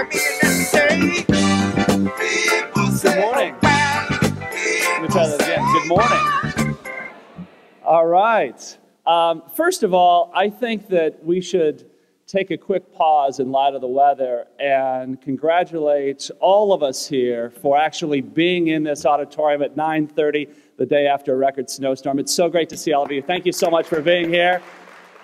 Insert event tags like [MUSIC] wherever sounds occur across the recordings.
Good morning. Let me try that again. Good morning. All right. Um, first of all, I think that we should take a quick pause in light of the weather and congratulate all of us here for actually being in this auditorium at 9:30 the day after a record snowstorm. It's so great to see all of you. Thank you so much for being here.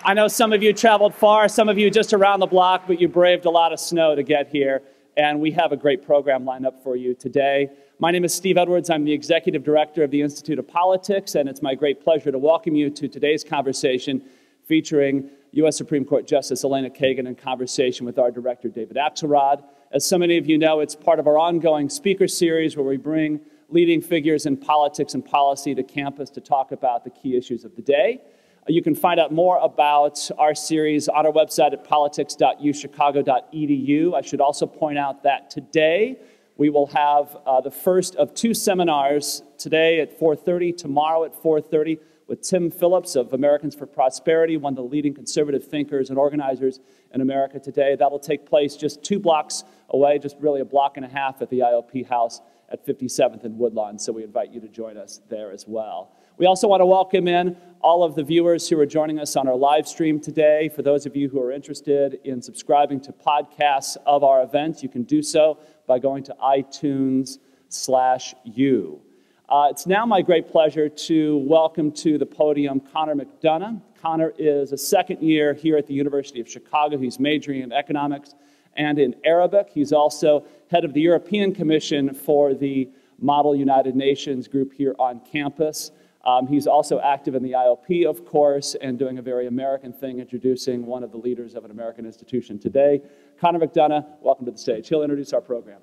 I know some of you traveled far, some of you just around the block, but you braved a lot of snow to get here, and we have a great program lined up for you today. My name is Steve Edwards. I'm the Executive Director of the Institute of Politics, and it's my great pleasure to welcome you to today's conversation featuring U.S. Supreme Court Justice Elena Kagan in conversation with our Director, David Axelrod. As so many of you know, it's part of our ongoing speaker series where we bring leading figures in politics and policy to campus to talk about the key issues of the day. You can find out more about our series on our website at politics.uchicago.edu. I should also point out that today we will have uh, the first of two seminars today at 4.30, tomorrow at 4.30 with Tim Phillips of Americans for Prosperity, one of the leading conservative thinkers and organizers in America today. That will take place just two blocks away, just really a block and a half at the IOP House at 57th and Woodlawn. So we invite you to join us there as well. We also want to welcome in all of the viewers who are joining us on our live stream today. For those of you who are interested in subscribing to podcasts of our event, you can do so by going to iTunes slash you. Uh, it's now my great pleasure to welcome to the podium Connor McDonough. Connor is a second year here at the University of Chicago. He's majoring in economics and in Arabic. He's also head of the European Commission for the Model United Nations group here on campus. Um, he's also active in the IOP, of course, and doing a very American thing, introducing one of the leaders of an American institution today. Connor McDonough, welcome to the stage. He'll introduce our program.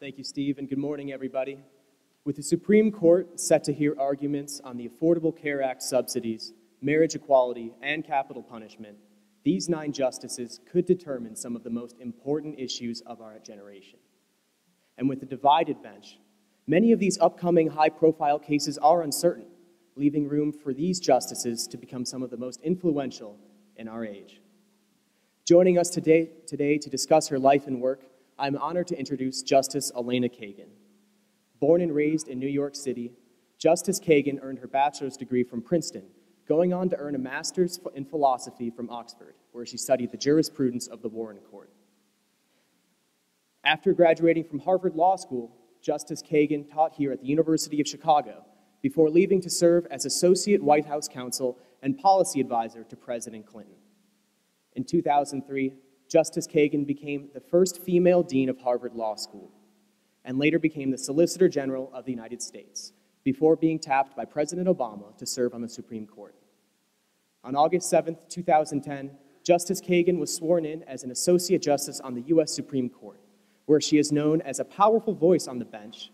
Thank you, Steve, and good morning, everybody. With the Supreme Court set to hear arguments on the Affordable Care Act subsidies, marriage equality, and capital punishment, these nine justices could determine some of the most important issues of our generation and with a divided bench, many of these upcoming high profile cases are uncertain, leaving room for these justices to become some of the most influential in our age. Joining us today, today to discuss her life and work, I'm honored to introduce Justice Elena Kagan. Born and raised in New York City, Justice Kagan earned her bachelor's degree from Princeton, going on to earn a master's in philosophy from Oxford, where she studied the jurisprudence of the Warren Court. After graduating from Harvard Law School, Justice Kagan taught here at the University of Chicago before leaving to serve as Associate White House Counsel and Policy Advisor to President Clinton. In 2003, Justice Kagan became the first female dean of Harvard Law School and later became the Solicitor General of the United States before being tapped by President Obama to serve on the Supreme Court. On August 7, 2010, Justice Kagan was sworn in as an Associate Justice on the U.S. Supreme Court where she is known as a powerful voice on the bench,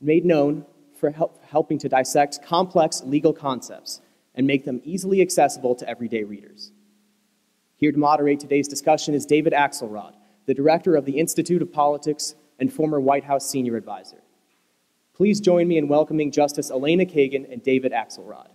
made known for help, helping to dissect complex legal concepts and make them easily accessible to everyday readers. Here to moderate today's discussion is David Axelrod, the director of the Institute of Politics and former White House senior advisor. Please join me in welcoming Justice Elena Kagan and David Axelrod.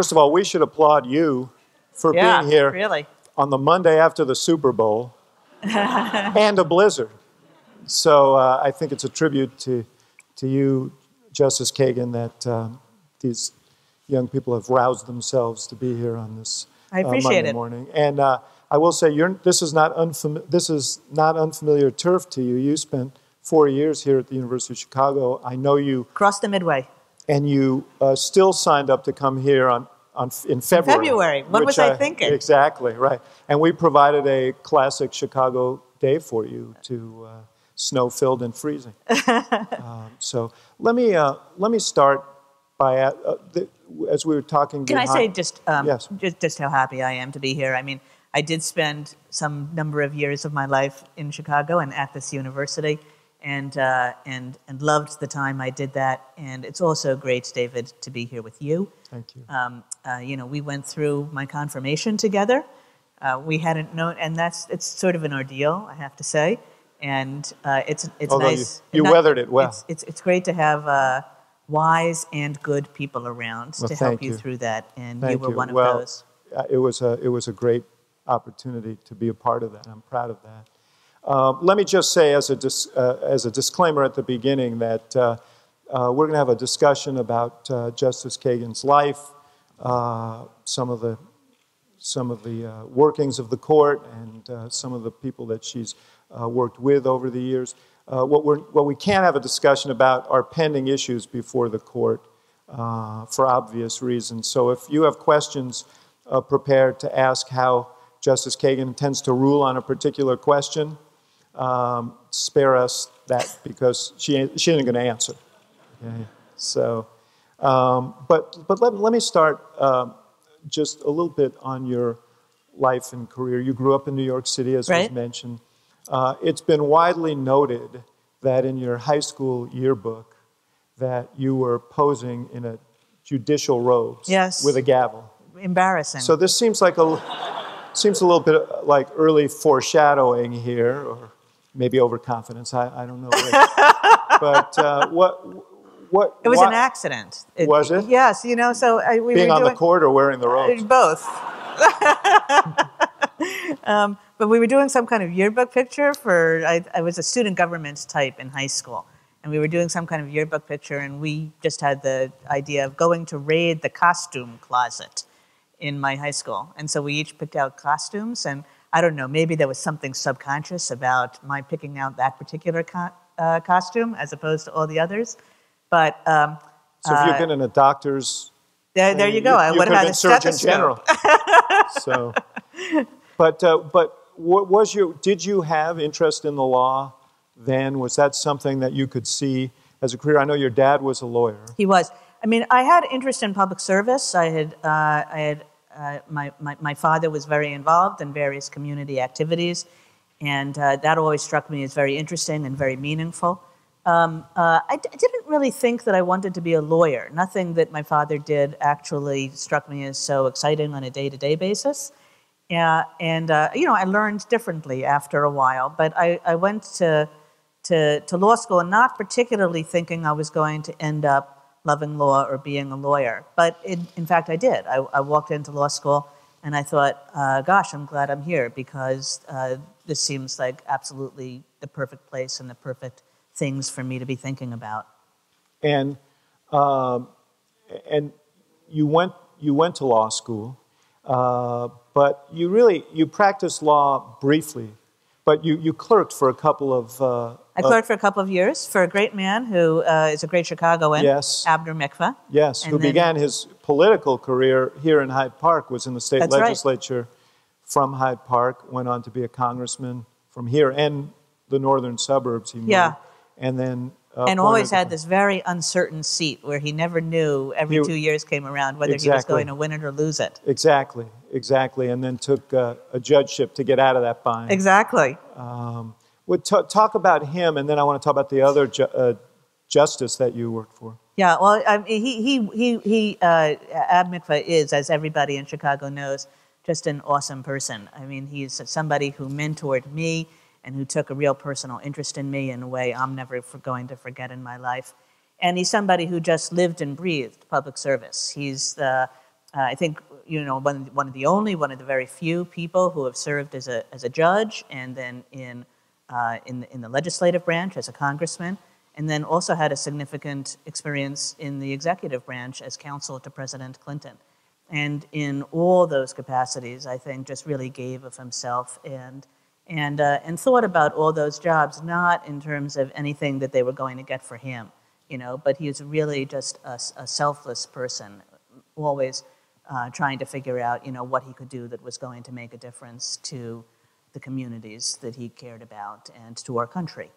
First of all, we should applaud you for yeah, being here really. on the Monday after the Super Bowl [LAUGHS] and a blizzard. So uh, I think it's a tribute to, to you, Justice Kagan, that um, these young people have roused themselves to be here on this I uh, Monday it. morning. And uh, I will say, this, is not unfam- this is not unfamiliar turf to you. You spent four years here at the University of Chicago. I know you. Cross the midway and you uh, still signed up to come here on, on in February. February. What was I, I thinking? Exactly right. And we provided a classic Chicago day for you to uh, snow filled and freezing. [LAUGHS] um, so let me uh, let me start by uh, the, as we were talking. Can I say just um, yes. just just how happy I am to be here? I mean, I did spend some number of years of my life in Chicago and at this university. And, uh, and, and loved the time I did that. And it's also great, David, to be here with you. Thank you. Um, uh, you know, we went through my confirmation together. Uh, we hadn't known, and that's it's sort of an ordeal, I have to say. And uh, it's it's Although nice. you, you not- weathered it well. It's, it's, it's great to have uh, wise and good people around Well, to help you you. through that, and Thank you were you. one of well, those. uh, It was a it was a great opportunity to be a part of that. I'm proud of that. Um, let me just say, as a dis, uh, as a disclaimer at the beginning, that uh, uh, we're going to have a discussion about uh, Justice Kagan's life, uh, some of the some of the uh, workings of the court, and uh, some of the people that she's uh, worked with over the years. Uh, what, we're, what we can't have a discussion about are pending issues before the court uh, for obvious reasons. So if you have questions, uh, prepared to ask how Justice Kagan intends to rule on a particular question, um, spare us that because she, ain't- she isn't going to answer. Okay? So, um, but, but let, let me start um just a little bit on your life and career. You grew up in New York City, as was mentioned. Uh, it's been widely noted that in your high school yearbook that you were posing in a judicial robes Yes. with a gavel. Embarrassing. So this seems like a seems a little bit like early foreshadowing here, or maybe overconfidence. I, I don't know. [LAUGHS] but uh, what what it was why- an accident. It, Was it? Yes. You know, so I, we being were on doing the court or wearing the robes. both. [LAUGHS] um, but we were doing some kind of yearbook picture for. I, I was a student government type in high school, and we were doing some kind of yearbook picture, and we just had the idea of going to raid the costume closet in my high school, and so we each picked out costumes, and I don't know, maybe there was something subconscious about my picking out that particular co- uh, costume as opposed to all the others, but. Um, So if you've uh, been in a doctor's, there, there you go. I you have have been a Surgeon General. [LAUGHS] so, but uh, but what was your? Did you have interest in the law then? Was that something that you could see as a career? I know your dad was a lawyer. He was. I mean, I had interest in public service. I had, uh, I had, uh, my, my, my father was very involved in various community activities, and uh, that always struck me as very interesting and very meaningful. Um, uh, I, d- I didn't really think that I wanted to be a lawyer. Nothing that my father did actually struck me as so exciting on a day to day basis. Yeah, and uh, you know, I learned differently after a while. But I, I went to, to to law school, and not particularly thinking I was going to end up loving law or being a lawyer. But it, in fact, I did. I, I walked into law school, and I thought, uh, "Gosh, I'm glad I'm here because uh, this seems like absolutely the perfect place and the perfect things for me to be thinking about." and um, and you went you went to law school, uh, but you really you practiced law briefly, but you you clerked for a couple of. I clerked for a couple of years for a great man who uh, is a great Chicagoan, Yes. Abner Mikva. yes, and who then- began his political career here in Hyde Park, was in the state That's right. legislature from Hyde Park, went on to be a congressman from here and the northern suburbs. He moved, Yeah. and then uh, and always had this very uncertain seat where he never knew every He- two years came around whether he was going to win it or lose it. Exactly, exactly, and then took uh, a judgeship to get out of that bind. Exactly. Um, would ta- talk about him, and then I want to talk about the other ju- uh, justice that you worked for. Yeah, well, I mean, he, he, he, he uh, Ab is, as everybody in Chicago knows, just an awesome person. I mean, he's somebody who mentored me and who took a real personal interest in me in a way I'm never going to forget in my life. And he's somebody who just lived and breathed public service. He's, uh, I think, you know, one, one of the only, one of the very few people who have served as a, as a judge and then in, uh, in, the- in the legislative branch as a congressman and then also had a significant experience in the executive branch as counsel to President Clinton. And in all those capacities, I think just really gave of himself and, and, uh, and thought about all those jobs, not in terms of anything that they were going to get for him, you know, but he was really just a, a selfless person, always uh, trying to figure out, you know, what he could do that was going to make a difference to the communities that he cared about and to our country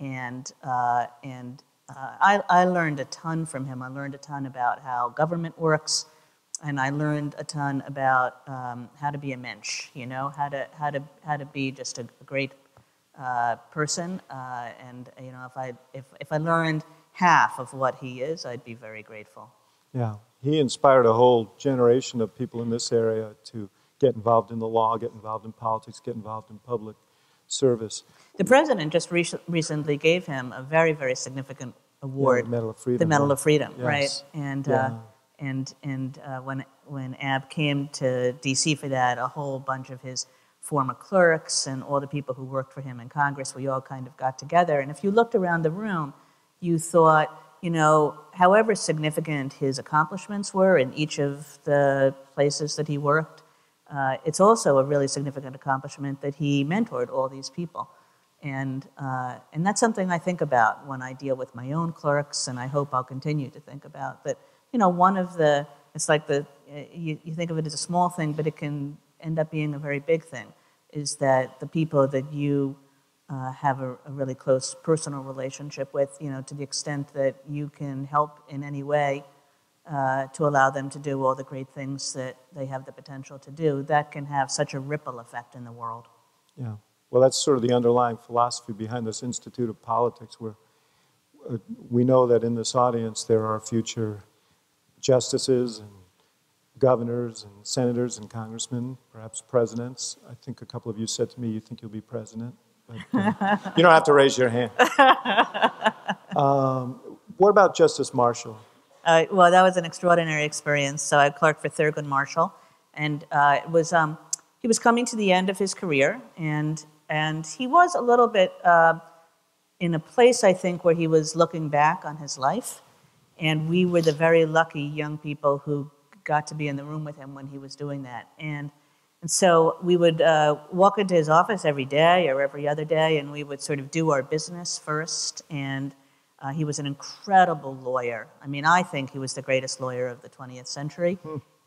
and uh, and uh, I, I learned a ton from him. I learned a ton about how government works, and I learned a ton about um, how to be a mensch. You know, how to how to how to be just a great uh, person, uh, and you know, if I if if I learned half of what he is, I'd be very grateful. Yeah, he inspired a whole generation of people in this area to get involved in the law, get involved in politics, get involved in public service. The president just re- recently gave him a very, very significant award, Yeah, the Medal of Freedom, the Medal yeah. of Freedom, Yes. right? And Yeah. uh, and and uh, when when Ab came to D.C. for that, a whole bunch of his former clerks and all the people who worked for him in Congress, we all kind of got together. And if you looked around the room, you thought, you know, however significant his accomplishments were in each of the places that he worked, uh, it's also a really significant accomplishment that he mentored all these people. And, uh, and that's something I think about when I deal with my own clerks, and I hope I'll continue to think about. That, you know, one of the, it's like the, uh, you, you think of it as a small thing, but it can end up being a very big thing, is that the people that you uh, have a, a really close personal relationship with, you know, to the extent that you can help in any way uh, to allow them to do all the great things that they have the potential to do, that can have such a ripple effect in the world. Yeah. Well, that's sort of the underlying philosophy behind this Institute of Politics, where uh, we know that in this audience there are future justices and governors and senators and congressmen, perhaps presidents. I think a couple of you said to me you think you'll be president, but uh, [LAUGHS] you don't have to raise your hand. Um, what about Justice Marshall? Uh, well, that was an extraordinary experience. So I clerked for Thurgood Marshall, and uh, it was um, he was coming to the end of his career, and and he was a little bit uh, in a place, I think, where he was looking back on his life, and we were the very lucky young people who got to be in the room with him when he was doing that, and. And so we would uh, walk into his office every day or every other day, and we would sort of do our business first. And uh, he was an incredible lawyer. I mean, I think he was the greatest lawyer of the 20th century.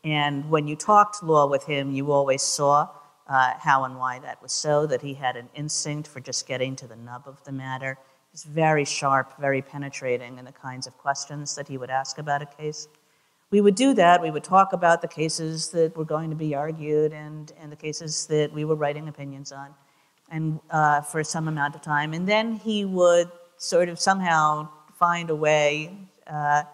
And when you talked law with him, you always saw uh, how and why that was so, that he had an instinct for just getting to the nub of the matter. He's very sharp, very penetrating in the kinds of questions that he would ask about a case. We would do that. We would talk about the cases that were going to be argued and, and the cases that we were writing opinions on and uh, for some amount of time. And then he would sort of somehow find a way, uh,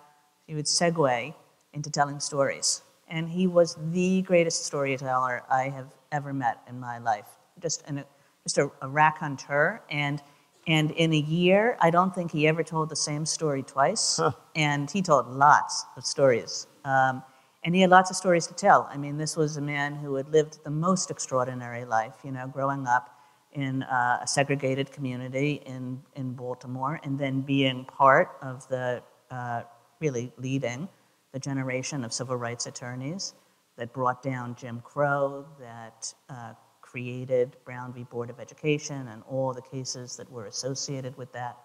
he would segue into telling stories. And he was the greatest storyteller I have ever met in my life. Just, an, just a, a raconteur. And, and in a year, I don't think he ever told the same story twice. And he told lots of stories. Um, and he had lots of stories to tell. I mean, this was a man who had lived the most extraordinary life, you know, growing up in uh, a segregated community in, in Baltimore and then being part of the, uh, really leading the generation of civil rights attorneys that brought down Jim Crow, that uh, created Brown v. Board of Education and all the cases that were associated with that.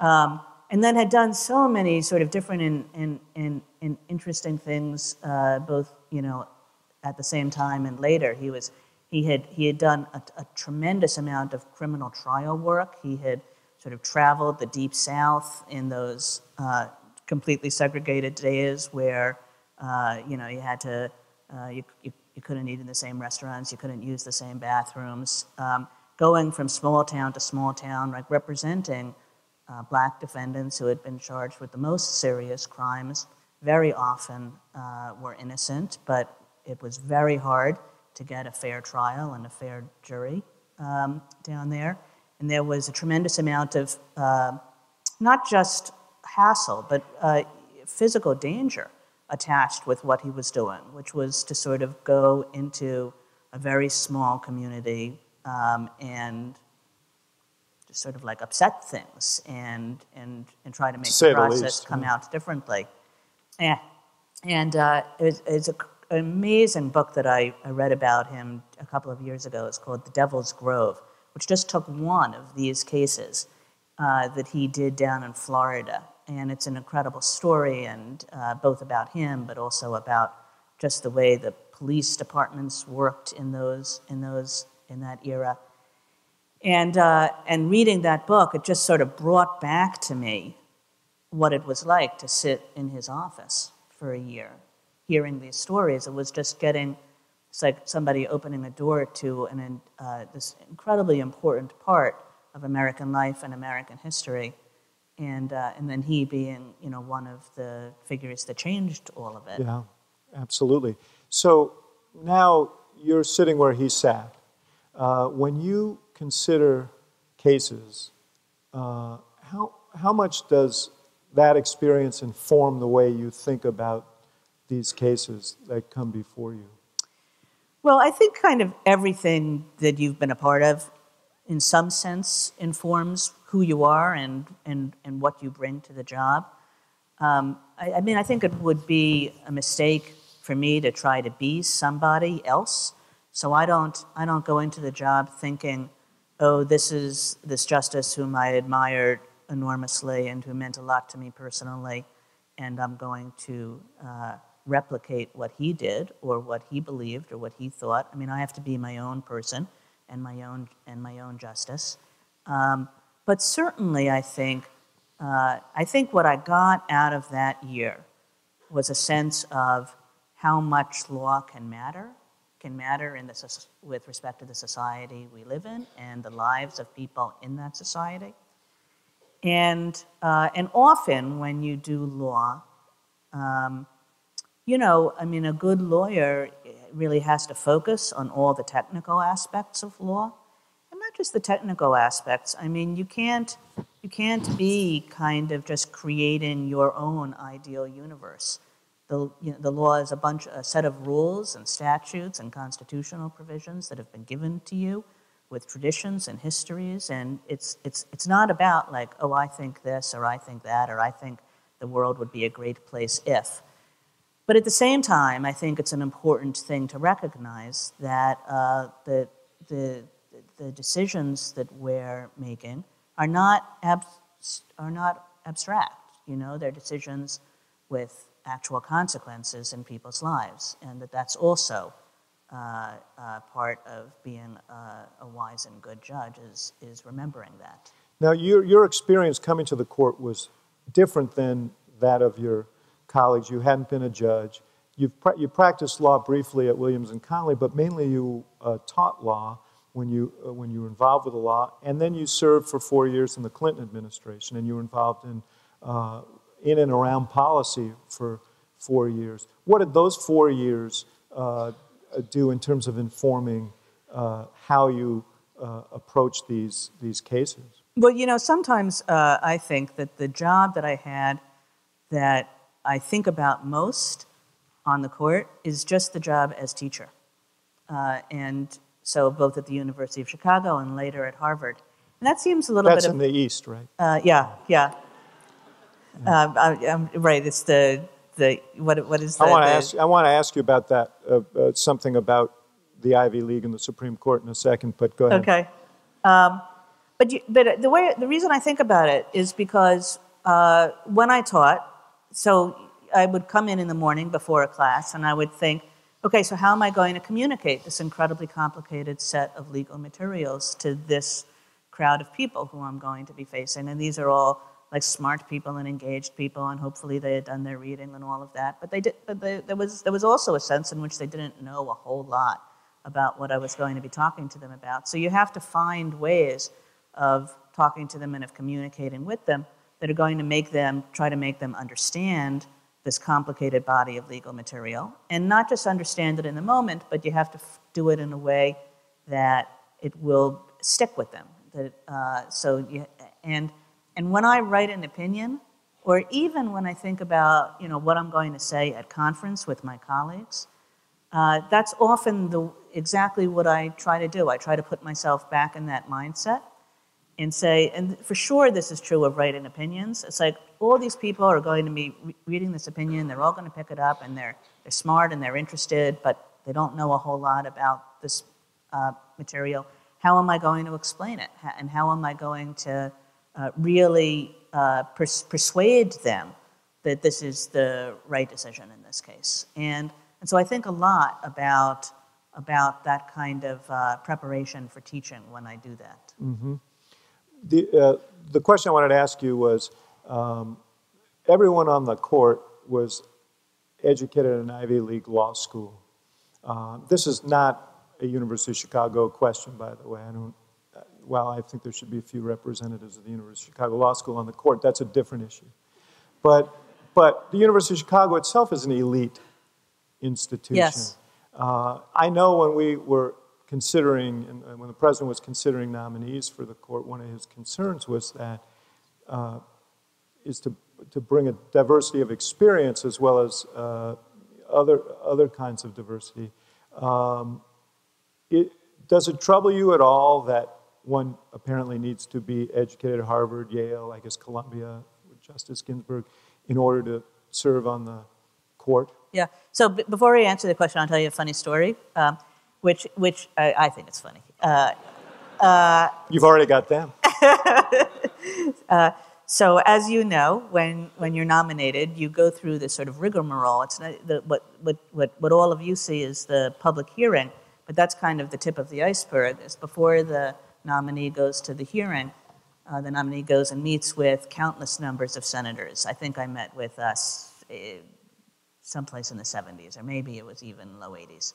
Um, and then had done so many sort of different and, and, and, and interesting things, uh, both, you know, at the same time and later. He was, he had, he had done a, a tremendous amount of criminal trial work. He had sort of traveled the deep south in those uh, completely segregated days where, uh, you know, you had to, uh, you, you, you couldn't eat in the same restaurants, you couldn't use the same bathrooms. Um, going from small town to small town, like representing uh, black defendants who had been charged with the most serious crimes, very often uh, were innocent, but it was very hard to get a fair trial and a fair jury um, down there. And there was a tremendous amount of uh, not just hassle, but uh, physical danger attached with what he was doing, which was to sort of go into a very small community um, and just sort of like upset things and, and, and try to make say the process least, come yeah. out differently. Yeah. And uh, it's, it's a, an amazing book that I, I read about him a couple of years ago. It's called The Devil's Grove, which just took one of these cases uh, that he did down in Florida. And it's an incredible story, and uh, both about him, but also about just the way the police departments worked in those in those in that era. And uh, and reading that book, it just sort of brought back to me what it was like to sit in his office for a year, hearing these stories. It was just getting it's like somebody opening the door to an, uh, this incredibly important part of American life and American history. And, uh, and then he being, you know, one of the figures that changed all of it. Yeah, absolutely. So now you're sitting where he sat. Uh, when you consider cases, uh, how, how much does that experience inform the way you think about these cases that come before you? Well, I think kind of everything that you've been a part of, in some sense, informs who you are and, and, and what you bring to the job. Um, I, I mean, I think it would be a mistake for me to try to be somebody else. So I don't, I don't go into the job thinking, oh, this is this justice whom I admired enormously and who meant a lot to me personally, and I'm going to uh, replicate what he did or what he believed or what he thought. I mean, I have to be my own person and my own and my own justice. Um, but certainly, I think uh, I think what I got out of that year was a sense of how much law can matter, can matter in the, with respect to the society we live in and the lives of people in that society. And, uh, and often when you do law, um, you know, I mean, a good lawyer eh, really has to focus on all the technical aspects of law, and not just the technical aspects. I mean, you can't, you can't be kind of just creating your own ideal universe. The, you know, the law is a bunch, a set of rules and statutes and constitutional provisions that have been given to you with traditions and histories, and it's, it's, it's not about like, oh, I think this or I think that or I think the world would be a great place if. But at the same time, I think it's an important thing to recognize that uh, the, the, the decisions that we're making are not, are not abstract. You know, they're decisions with actual consequences in people's lives, and that that's also uh, uh, part of being a, a, wise and good judge is, is remembering that. Now, your, your experience coming to the court was different than that of your colleagues. You hadn't been a judge. You've pra- you practiced law briefly at Williams and Connolly, but mainly you uh, taught law when you, uh, when you were involved with the law, and then you served for four years in the Clinton administration, and you were involved in uh, in and around policy for four years. What did those four years uh, do in terms of informing uh, how you uh, approach these, these cases? Well, you know, sometimes I think that the job that I had that I think about most on the court is just the job as teacher. Uh, and so both at the University of Chicago and later at Harvard. And that seems a little That's bit of, in the East, right? Uh, yeah, yeah. Um, I, I'm, right. It's the the what what is the, I want to ask. I want to ask you about that. Uh, uh, something about the Ivy League and the Supreme Court in a second. But go ahead. Okay. Um, but you, but the way the reason I think about it is because uh, when I taught, so I would come in in the morning before a class, and I would think, okay, so how am I going to communicate this incredibly complicated set of legal materials to this crowd of people who I'm going to be facing? And these are all like smart people and engaged people, and hopefully they had done their reading and all of that. But they did. But they, there was there was also a sense in which they didn't know a whole lot about what I was going to be talking to them about. So you have to find ways of talking to them and of communicating with them that are going to make them try to make them understand this complicated body of legal material and not just understand it in the moment, but you have to f- do it in a way that it will stick with them. That uh, so you, and and when I write an opinion, or even when I think about you know, what I'm going to say at conference with my colleagues, uh, that's often the, exactly what I try to do. I try to put myself back in that mindset and say, and for sure this is true of writing opinions. It's like all these people are going to be re- reading this opinion, they're all going to pick it up, and they're, they're smart and they're interested, but they don't know a whole lot about this uh, material. How am I going to explain it? And how am I going to uh, really uh, pers- persuade them that this is the right decision in this case. And, and so I think a lot about, about that kind of uh, preparation for teaching when I do that. Mm-hmm. The, uh, the question I wanted to ask you was um, everyone on the court was educated at an Ivy League law school. Uh, this is not a University of Chicago question, by the way. I don't, uh, well, I think there should be a few representatives of the University of Chicago Law School on the court. That's a different issue. But, but the University of Chicago itself is an elite institution. Yes. Uh, I know when we were considering, and when the president was considering nominees for the court, one of his concerns was that uh, is to, to bring a diversity of experience as well as uh, other, other kinds of diversity. Um, it, does it trouble you at all that one apparently needs to be educated at Harvard, Yale, I guess Columbia, with Justice Ginsburg, in order to serve on the court? Yeah. So before I answer the question, I'll tell you a funny story, um, which, which I, I think it's funny. Uh, You've already got them. [LAUGHS] So, as you know, when, when you're nominated, you go through this sort of rigmarole. It's not the, what, what, what, what all of you see is the public hearing, but that's kind of the tip of the iceberg. Is before the nominee goes to the hearing, uh, the nominee goes and meets with countless numbers of senators. I think I met with us uh, someplace in the 70s, or maybe it was even low 80s.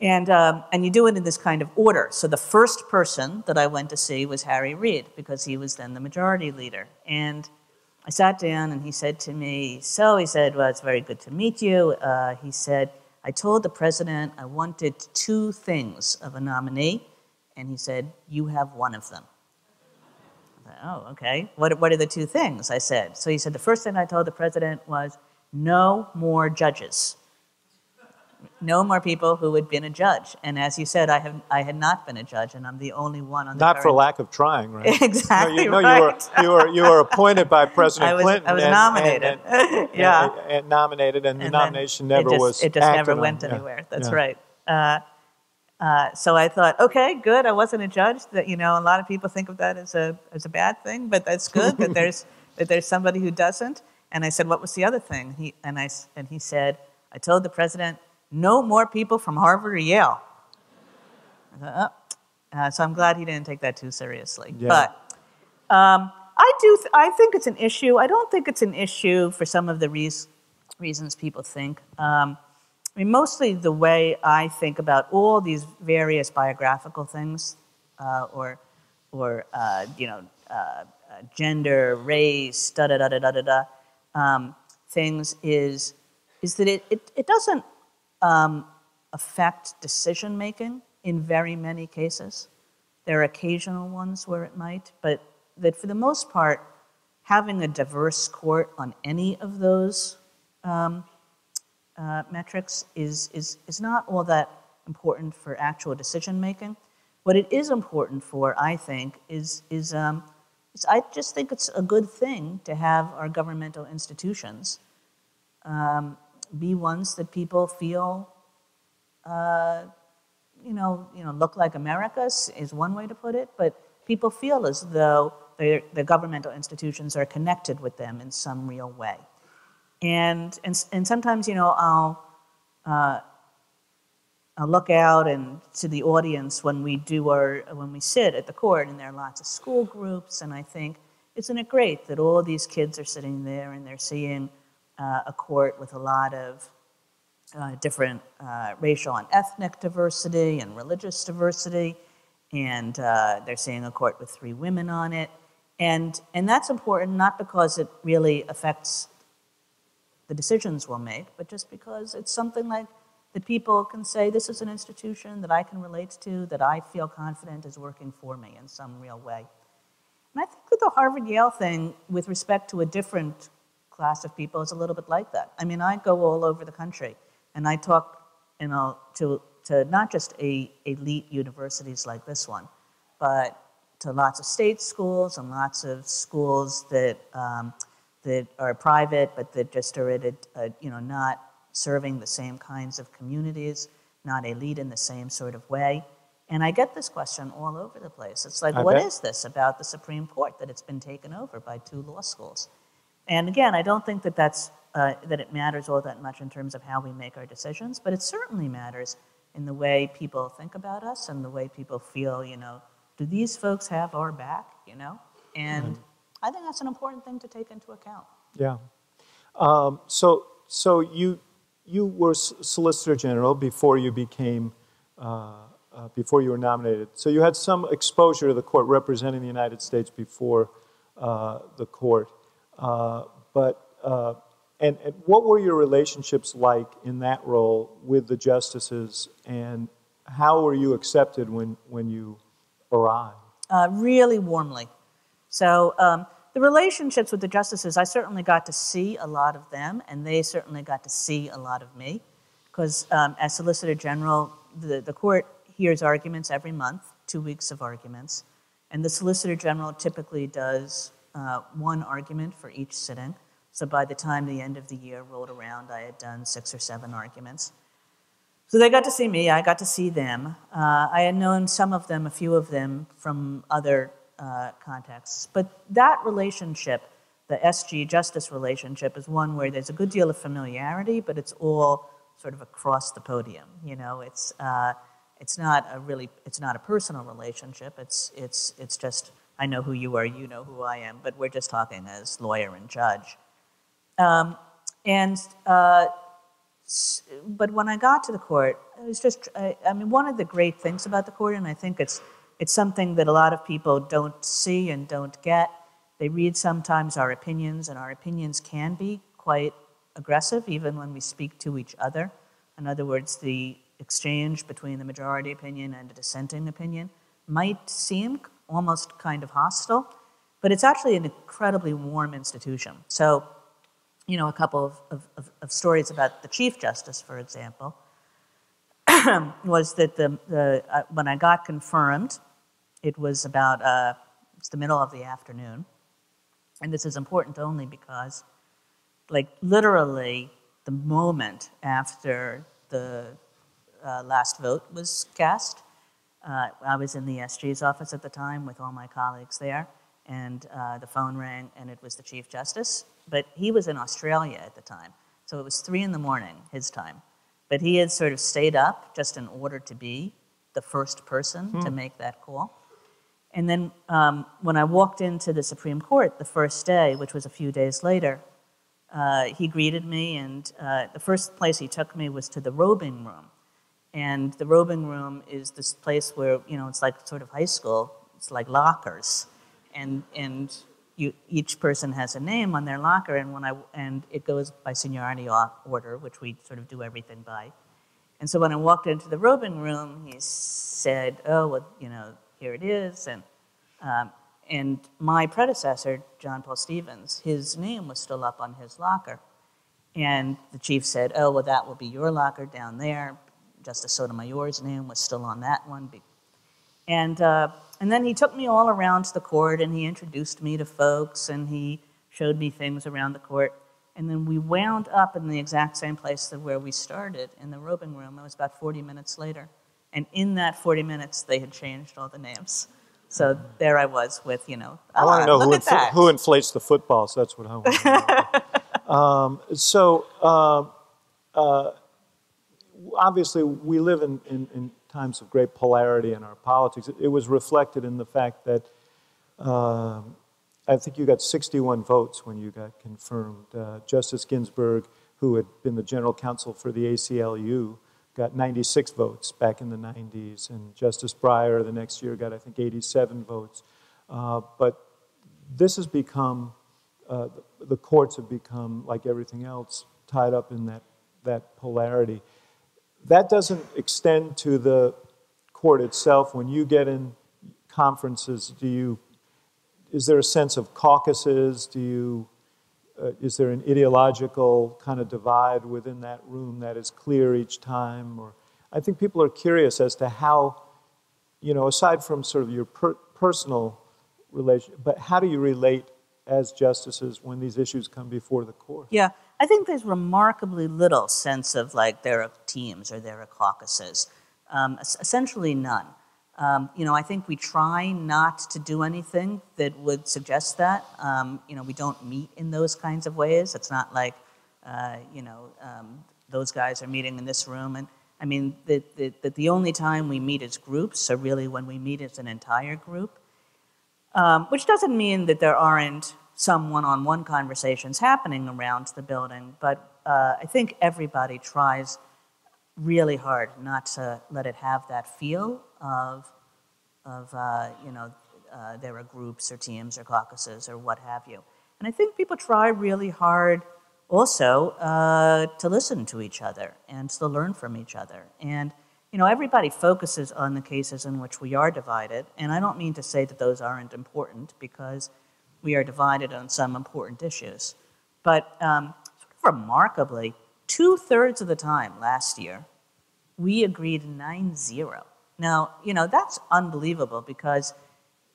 And, um, and you do it in this kind of order. So the first person that I went to see was Harry Reid, because he was then the majority leader. And I sat down and he said to me, So, he said, Well, it's very good to meet you. Uh, he said, I told the president I wanted two things of a nominee. And he said, You have one of them. I said, Oh, okay. What, what are the two things? I said. So he said, The first thing I told the president was, No more judges no more people who had been a judge. And as you said, I have I had not been a judge, and I'm the only one on the Not for lack of trying, right? Exactly [LAUGHS] No, you, no, right. you, were, you, were, you were appointed by President I was- Clinton. I was and- nominated. [LAUGHS] and- and- Yeah. and- nominated, and the nomination it never just- was It just never acted went on. Yeah, anywhere. That's yeah. right. Uh, uh, so I thought, okay, good. I wasn't a judge. That you know, a lot of people think of that as a as a bad thing, but that's good that [LAUGHS] there's that there's somebody who doesn't. And I said, what was the other thing? He and I and he said, I told the president, no more people from Harvard or Yale. Oh. Uh, so I'm glad he didn't take that too seriously. Yeah. But um, I do. Th- I think it's an issue. I don't think it's an issue for some of the reas- reasons people think. Um, I mean, mostly the way I think about all these various biographical things, uh, or, or uh, you know, uh, uh, gender, race, da da da da da da da, um, things is is that it it, it doesn't um, affect decision making in very many cases. There are occasional ones where it might, but that for the most part, having a diverse court on any of those um, uh, metrics is, is, is not all that important for actual decision making. What it is important for, I think, is, is, um, is I just think it's a good thing to have our governmental institutions um, be ones that people feel uh, you know, you know, look like America's is one way to put it, but people feel as though their, governmental institutions are connected with them in some real way. And, and, and sometimes, you know, I'll, uh, I'll look out and to the audience when we do our, when we sit at the court and there are lots of school groups and I think, isn't it great that all these kids are sitting there and they're seeing uh, a court with a lot of uh, different uh, racial and ethnic diversity and religious diversity, and uh, they're seeing a court with three women on it. And, and that's important not because it really affects the decisions we'll make, but just because it's something like that people can say, this is an institution that I can relate to, that I feel confident is working for me in some real way. And I think that the Harvard Yale thing, with respect to a different class of people, is a little bit like that. I mean, I go all over the country and I talk you know, to, to not just a, elite universities like this one, but to lots of state schools and lots of schools that, um, that are private, but that just are at a, a, you know, not serving the same kinds of communities, not elite in the same sort of way. And I get this question all over the place. It's like, I what bet. is this about the Supreme Court that it's been taken over by two law schools? And again, I don't think that that's uh, that it matters all that much in terms of how we make our decisions, but it certainly matters in the way people think about us and the way people feel. You know, do these folks have our back? You know, and I think that's an important thing to take into account. Yeah. Um, so, so you, you were Solicitor General before you became, uh, uh, before you were nominated. So you had some exposure to the court representing the United States before uh, the court. Uh, but, uh, and, and what were your relationships like in that role with the justices, and how were you accepted when, when you arrived? Uh, really warmly. So um, the relationships with the justices, I certainly got to see a lot of them, and they certainly got to see a lot of me. Because um, as Solicitor General, the, the court hears arguments every month, two weeks of arguments, and the Solicitor General typically does uh, one argument for each sitting. So by the time the end of the year rolled around, I had done six or seven arguments. So they got to see me, I got to see them. Uh, I had known some of them, a few of them, from other uh, contexts. But that relationship, the SG justice relationship, is one where there's a good deal of familiarity, but it's all sort of across the podium. You know, it's, uh, it's not a really, it's not a personal relationship. It's, it's, it's just, I know who you are, you know who I am, but we're just talking as lawyer and judge. Um, and, uh, but when I got to the court, it was just, I, I, mean, one of the great things about the court, and I think it's, it's something that a lot of people don't see and don't get. They read sometimes our opinions, and our opinions can be quite aggressive, even when we speak to each other. In other words, the exchange between the majority opinion and a dissenting opinion might seem almost kind of hostile, but it's actually an incredibly warm institution. So, you know, a couple of, of, of stories about the Chief Justice, for example, [CLEARS THROAT] was that the, the, uh, when I got confirmed, it was about, uh, it's the middle of the afternoon. And this is important only because, like, literally, the moment after the uh, last vote was cast, uh, I was in the SG's office at the time with all my colleagues there, and uh, the phone rang, and it was the Chief Justice. But he was in Australia at the time, so it was three in the morning, his time. But he had sort of stayed up just in order to be the first person hmm. to make that call. And then um, when I walked into the Supreme Court the first day, which was a few days later, uh, he greeted me, and uh, the first place he took me was to the robing room. And the robing room is this place where, you know, it's like sort of high school, it's like lockers. And, and you, each person has a name on their locker, and, when I, and it goes by seniority order, which we sort of do everything by. And so when I walked into the robing room, he said, oh, well, you know, here it is. And, um, and my predecessor, John Paul Stevens, his name was still up on his locker. And the chief said, oh, well, that will be your locker down there. Justice Sotomayor's name was still on that one. And, uh, and then he took me all around the court and he introduced me to folks and he showed me things around the court. And then we wound up in the exact same place that where we started in the robing room. It was about 40 minutes later. And in that 40 minutes, they had changed all the names. So there I was with, you know, I want to know who, infl- who, inflates the football. So that's what I want to know. [LAUGHS] um, so, uh, uh, obviously, we live in, in, in, times of great polarity in our politics. It, was reflected in the fact that uh, I think you got 61 votes when you got confirmed. Uh, Justice Ginsburg, who had been the general counsel for the ACLU, got 96 votes back in the 90s, and Justice Breyer the next year got, I think, 87 votes. Uh, but this has become, uh, the, the courts have become, like everything else, tied up in that, that polarity. That doesn't extend to the court itself. When you get in conferences, do you, is there a sense of caucuses? Do you, uh, is there an ideological kind of divide within that room that is clear each time? Or I think people are curious as to how, you know, aside from sort of your per personal relation, but how do you relate as justices when these issues come before the court? Yeah, I think there's remarkably little sense of like there are teams or there are caucuses. Um, essentially none. Um, you know, I think we try not to do anything that would suggest that. Um, you know, we don't meet in those kinds of ways. It's not like, uh, you know, um, those guys are meeting in this room. And I mean, that the, the, the, only time we meet as groups are really when we meet as an entire group, um, which doesn't mean that there aren't some one-on-one conversations happening around the building, but uh, I think everybody tries really hard not to let it have that feel of, of uh, you know, uh, there are groups or teams or caucuses or what have you. And I think people try really hard also uh, to listen to each other and to learn from each other. And, you know, everybody focuses on the cases in which we are divided. And I don't mean to say that those aren't important because we are divided on some important issues. But um, sort of remarkably, two thirds of the time last year, we agreed 9 0. Now, you know, that's unbelievable because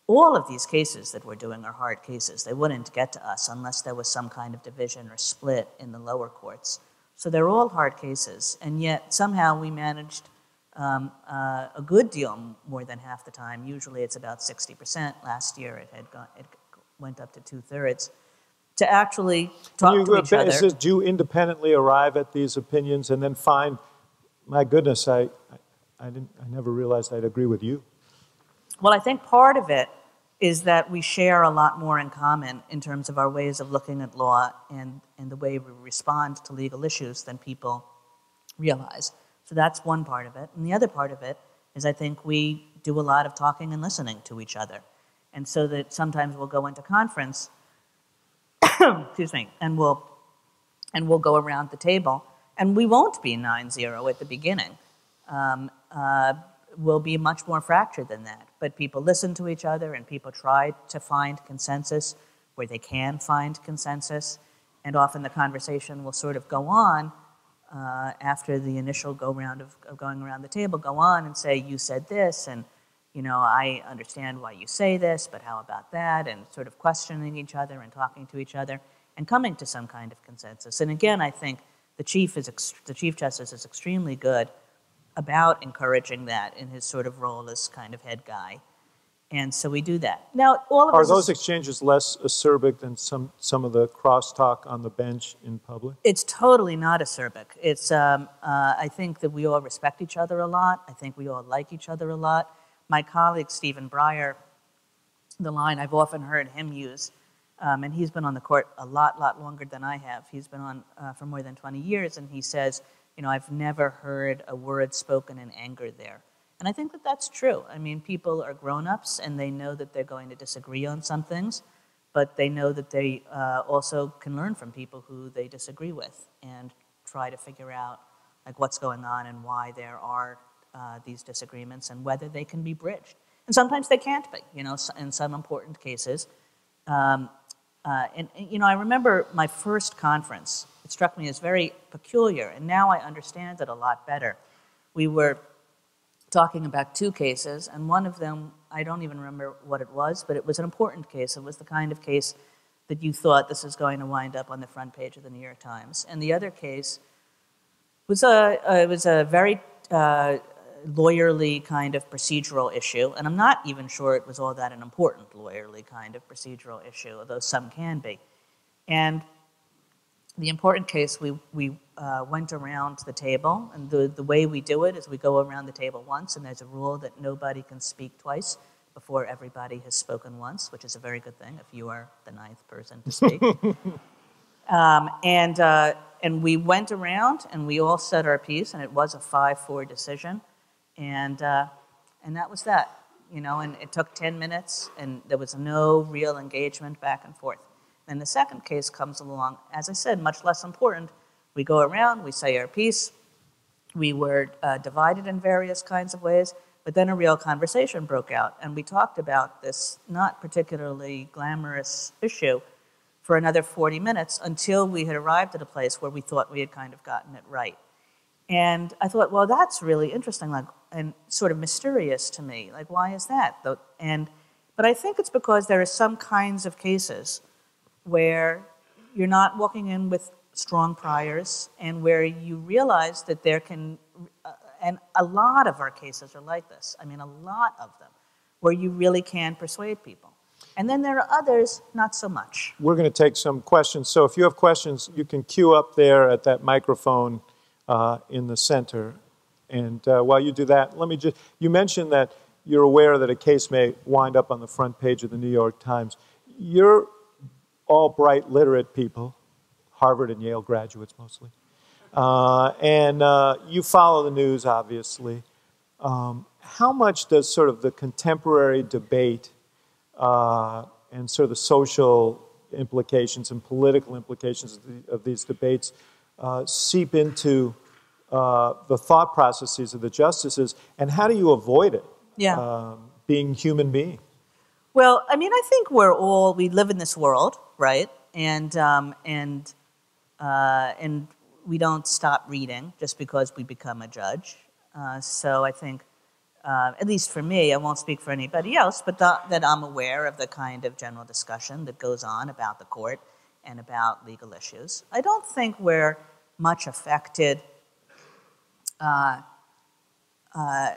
all of these cases that we're doing are hard cases. They wouldn't get to us unless there was some kind of division or split in the lower courts. So they're all hard cases, and yet somehow we managed um, uh, a good deal more than half the time. Usually it's about 60%. Last year it had gone, it went up to two thirds. To actually talk you, to each other. Do you independently arrive at these opinions and then find, my goodness, I, I, I, didn't, I never realized I'd agree with you? Well, I think part of it is that we share a lot more in common in terms of our ways of looking at law and, and the way we respond to legal issues than people realize. So that's one part of it. And the other part of it is I think we do a lot of talking and listening to each other. And so that sometimes we'll go into conference, [COUGHS] excuse me, and we'll, and we'll go around the table, and we won't be 9-0 at the beginning. Um, uh, will be much more fractured than that. But people listen to each other and people try to find consensus where they can find consensus. And often the conversation will sort of go on uh, after the initial go round of, of, going around the table, go on and say, You said this, and you know, I understand why you say this, but how about that? And sort of questioning each other and talking to each other and coming to some kind of consensus. And again, I think the chief is the chief justice is extremely good about encouraging that in his sort of role as kind of head guy. And so we do that. Now, all of Are those exchanges less acerbic than some, some of the crosstalk on the bench in public? It's totally not acerbic. It's, um, uh, I think that we all respect each other a lot. I think we all like each other a lot. My colleague, Stephen Breyer, the line I've often heard him use, um, and he's been on the court a lot, lot longer than I have. He's been on uh, for more than 20 years, and he says, you know, I've never heard a word spoken in anger there. And I think that that's true. I mean, people are grown ups and they know that they're going to disagree on some things, but they know that they uh, also can learn from people who they disagree with and try to figure out like what's going on and why there are uh, these disagreements and whether they can be bridged. And sometimes they can't be, you know, in some important cases. Um, uh, and, you know, I remember my first conference it struck me as very peculiar, and now I understand it a lot better. We were talking about two cases, and one of them, I don't even remember what it was, but it was an important case. It was the kind of case that you thought this is going to wind up on the front page of the New York Times. And the other case was a, uh, it was a very uh, lawyerly kind of procedural issue, and I'm not even sure it was all that an important lawyerly kind of procedural issue, although some can be. And the important case, we, we uh, went around the table, and the, the way we do it is we go around the table once, and there's a rule that nobody can speak twice before everybody has spoken once, which is a very good thing if you are the ninth person to speak. [LAUGHS] um, and, uh, and we went around, and we all said our piece, and it was a 5-4 decision, and, uh, and that was that. You know, and it took 10 minutes, and there was no real engagement back and forth. And the second case comes along, as I said, much less important. We go around, we say our piece. We were uh, divided in various kinds of ways, but then a real conversation broke out, and we talked about this not particularly glamorous issue for another 40 minutes until we had arrived at a place where we thought we had kind of gotten it right. And I thought, well, that's really interesting, like, and sort of mysterious to me. Like, why is that? And, but I think it's because there are some kinds of cases where you're not walking in with strong priors and where you realize that there can, uh, and a lot of our cases are like this, I mean, a lot of them, where you really can persuade people. And then there are others, not so much. We're going to take some questions. So if you have questions, you can queue up there at that microphone uh, in the center. And uh, while you do that, let me just, you mentioned that you're aware that a case may wind up on the front page of the New York Times. You're all bright, literate people, Harvard and Yale graduates mostly. Uh, and uh, you follow the news, obviously. Um, how much does sort of the contemporary debate uh, and sort of the social implications and political implications of, the, of these debates uh, seep into uh, the thought processes of the justices, and how do you avoid it? Yeah. Um, being human beings. Well, I mean, I think we're all we live in this world, right? And um, and uh, and we don't stop reading just because we become a judge. Uh, so I think, uh, at least for me, I won't speak for anybody else, but that I'm aware of the kind of general discussion that goes on about the court and about legal issues. I don't think we're much affected uh, uh,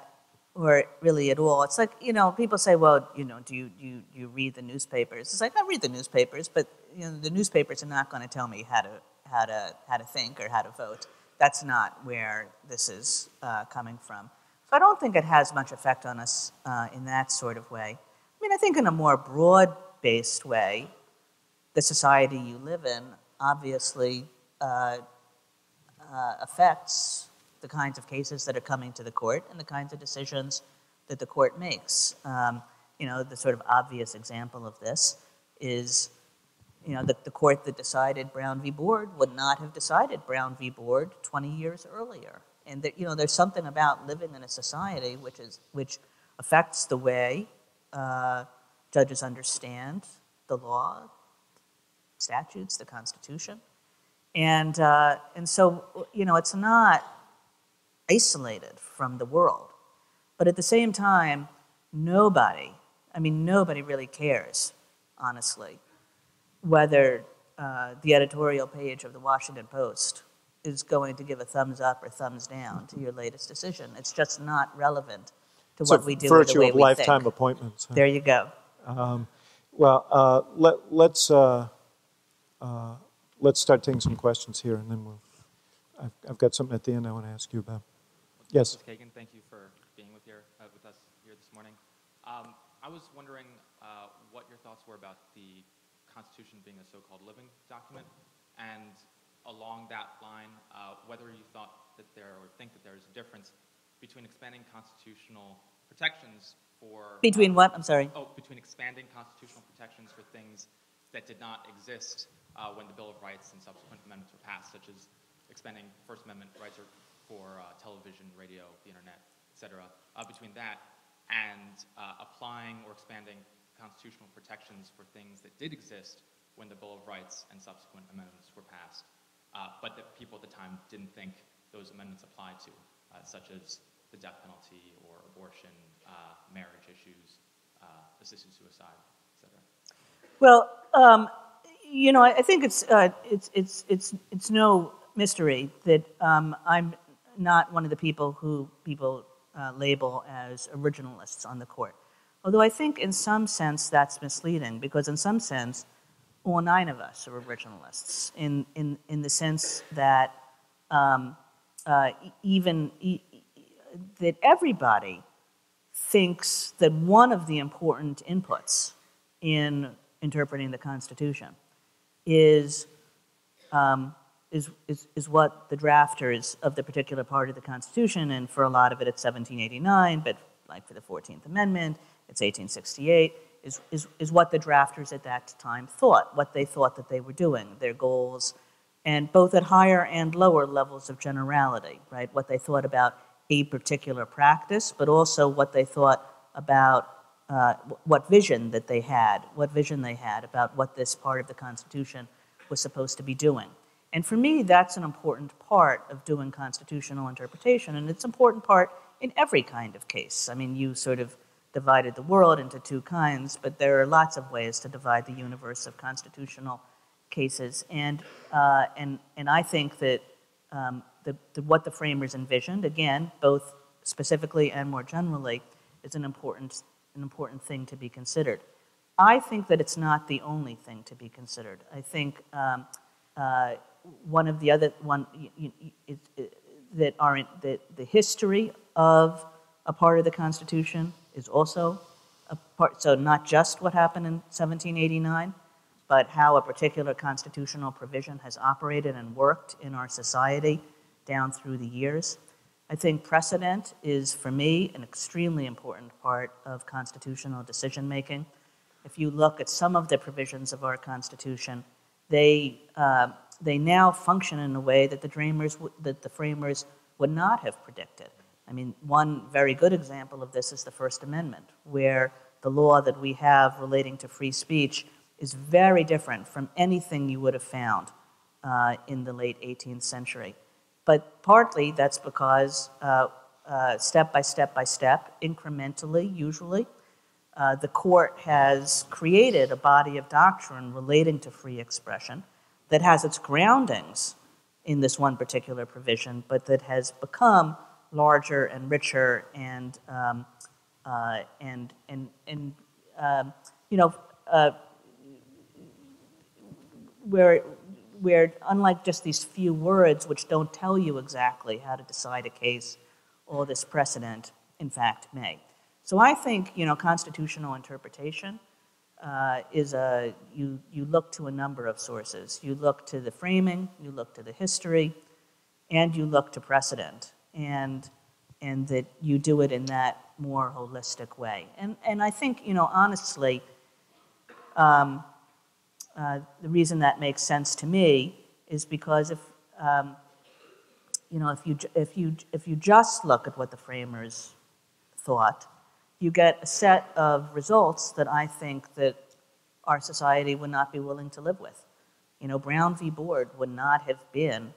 or really at all. It's like, you know, people say, well, you know, do you, do you, do you read the newspapers? It's like, I read the newspapers, but, you know, the newspapers are not going to tell me how to, how, to, how to think or how to vote. That's not where this is uh, coming from. So I don't think it has much effect on us uh, in that sort of way. I mean, I think in a more broad-based way, the society you live in obviously uh, uh affects the kinds of cases that are coming to the court and the kinds of decisions that the court makes. Um, you know, the sort of obvious example of this is, you know, the, the court that decided Brown v. Board would not have decided Brown v. Board 20 years earlier. And that, you know, there's something about living in a society which is which affects the way uh, judges understand the law, statutes, the Constitution. And, uh, and so, you know, it's not isolated from the world. But at the same time, nobody, I mean, nobody really cares, honestly, whether uh, the editorial page of the Washington Post is going to give a thumbs up or thumbs down to your latest decision. It's just not relevant to it's what we do. Virtue the of lifetime think. appointments. Huh? There you go. Um, well, uh, let, let's uh, uh, let's start taking some questions here, and then we'll. I've, I've got something at the end I want to ask you about. Yes. Ms. Kagan, thank you for being with, here, uh, with us here this morning. Um, I was wondering uh, what your thoughts were about the Constitution being a so-called living document, and along that line, uh, whether you thought that there or think that there is a difference between expanding constitutional protections for Between what? I'm sorry. Oh, between expanding constitutional protections for things that did not exist uh, when the Bill of Rights and subsequent amendments were passed, such as expanding First Amendment rights or for uh, television, radio, the internet, et cetera, uh, between that and uh, applying or expanding constitutional protections for things that did exist when the Bill of Rights and subsequent amendments were passed, uh, but that people at the time didn't think those amendments applied to, uh, such as the death penalty or abortion, uh, marriage issues, assisted suicide, et cetera. Well, um, you know, I, I think it's, it's, it's, it's, it's no mystery that um, I'm not one of the people who people uh, label as originalists on the court. Although I think in some sense that's misleading, because in some sense, all nine of us are originalists, in, in, in the sense that um, uh, even e that everybody thinks that one of the important inputs in interpreting the Constitution is um, is, is, is what the drafters of the particular part of the Constitution, and for a lot of it it's 1789, but like for the 14th Amendment, it's 1868, is, is, is what the drafters at that time thought, what they thought that they were doing, their goals, and both at higher and lower levels of generality, right? What they thought about a particular practice, but also what they thought about uh, what vision that they had, what vision they had about what this part of the Constitution was supposed to be doing. And for me, that's an important part of doing constitutional interpretation, and it's an important part in every kind of case. I mean, you sort of divided the world into two kinds, but there are lots of ways to divide the universe of constitutional cases. And, uh, and, and I think that um, the, the, what the framers envisioned, again, both specifically and more generally, is an important, an important thing to be considered. I think that it's not the only thing to be considered. I think um, uh, one of the other one you, you, that aren't that the history of a part of the Constitution is also a part. So not just what happened in 1789, but how a particular constitutional provision has operated and worked in our society down through the years. I think precedent is, for me, an extremely important part of constitutional decision making. If you look at some of the provisions of our Constitution, they, uh, they now function in a way that the, dreamers, that the framers would not have predicted. I mean, one very good example of this is the First Amendment, where the law that we have relating to free speech is very different from anything you would have found uh, in the late 18th century. But partly that's because uh, uh, step by step by step, incrementally usually, uh, the court has created a body of doctrine relating to free expression that has its groundings in this one particular provision, but that has become larger and richer and um, uh, and and and um, you know uh, where where unlike just these few words which don't tell you exactly how to decide a case, all this precedent in fact may. So I think you know constitutional interpretation uh, is a you you look to a number of sources. You look to the framing, you look to the history, and you look to precedent, and and that you do it in that more holistic way. And and I think you know honestly. Um, uh, the reason that makes sense to me is because if um, you know if you if you if you just look at what the framers thought, you get a set of results that I think that our society would not be willing to live with. You know, Brown v. Board would not have been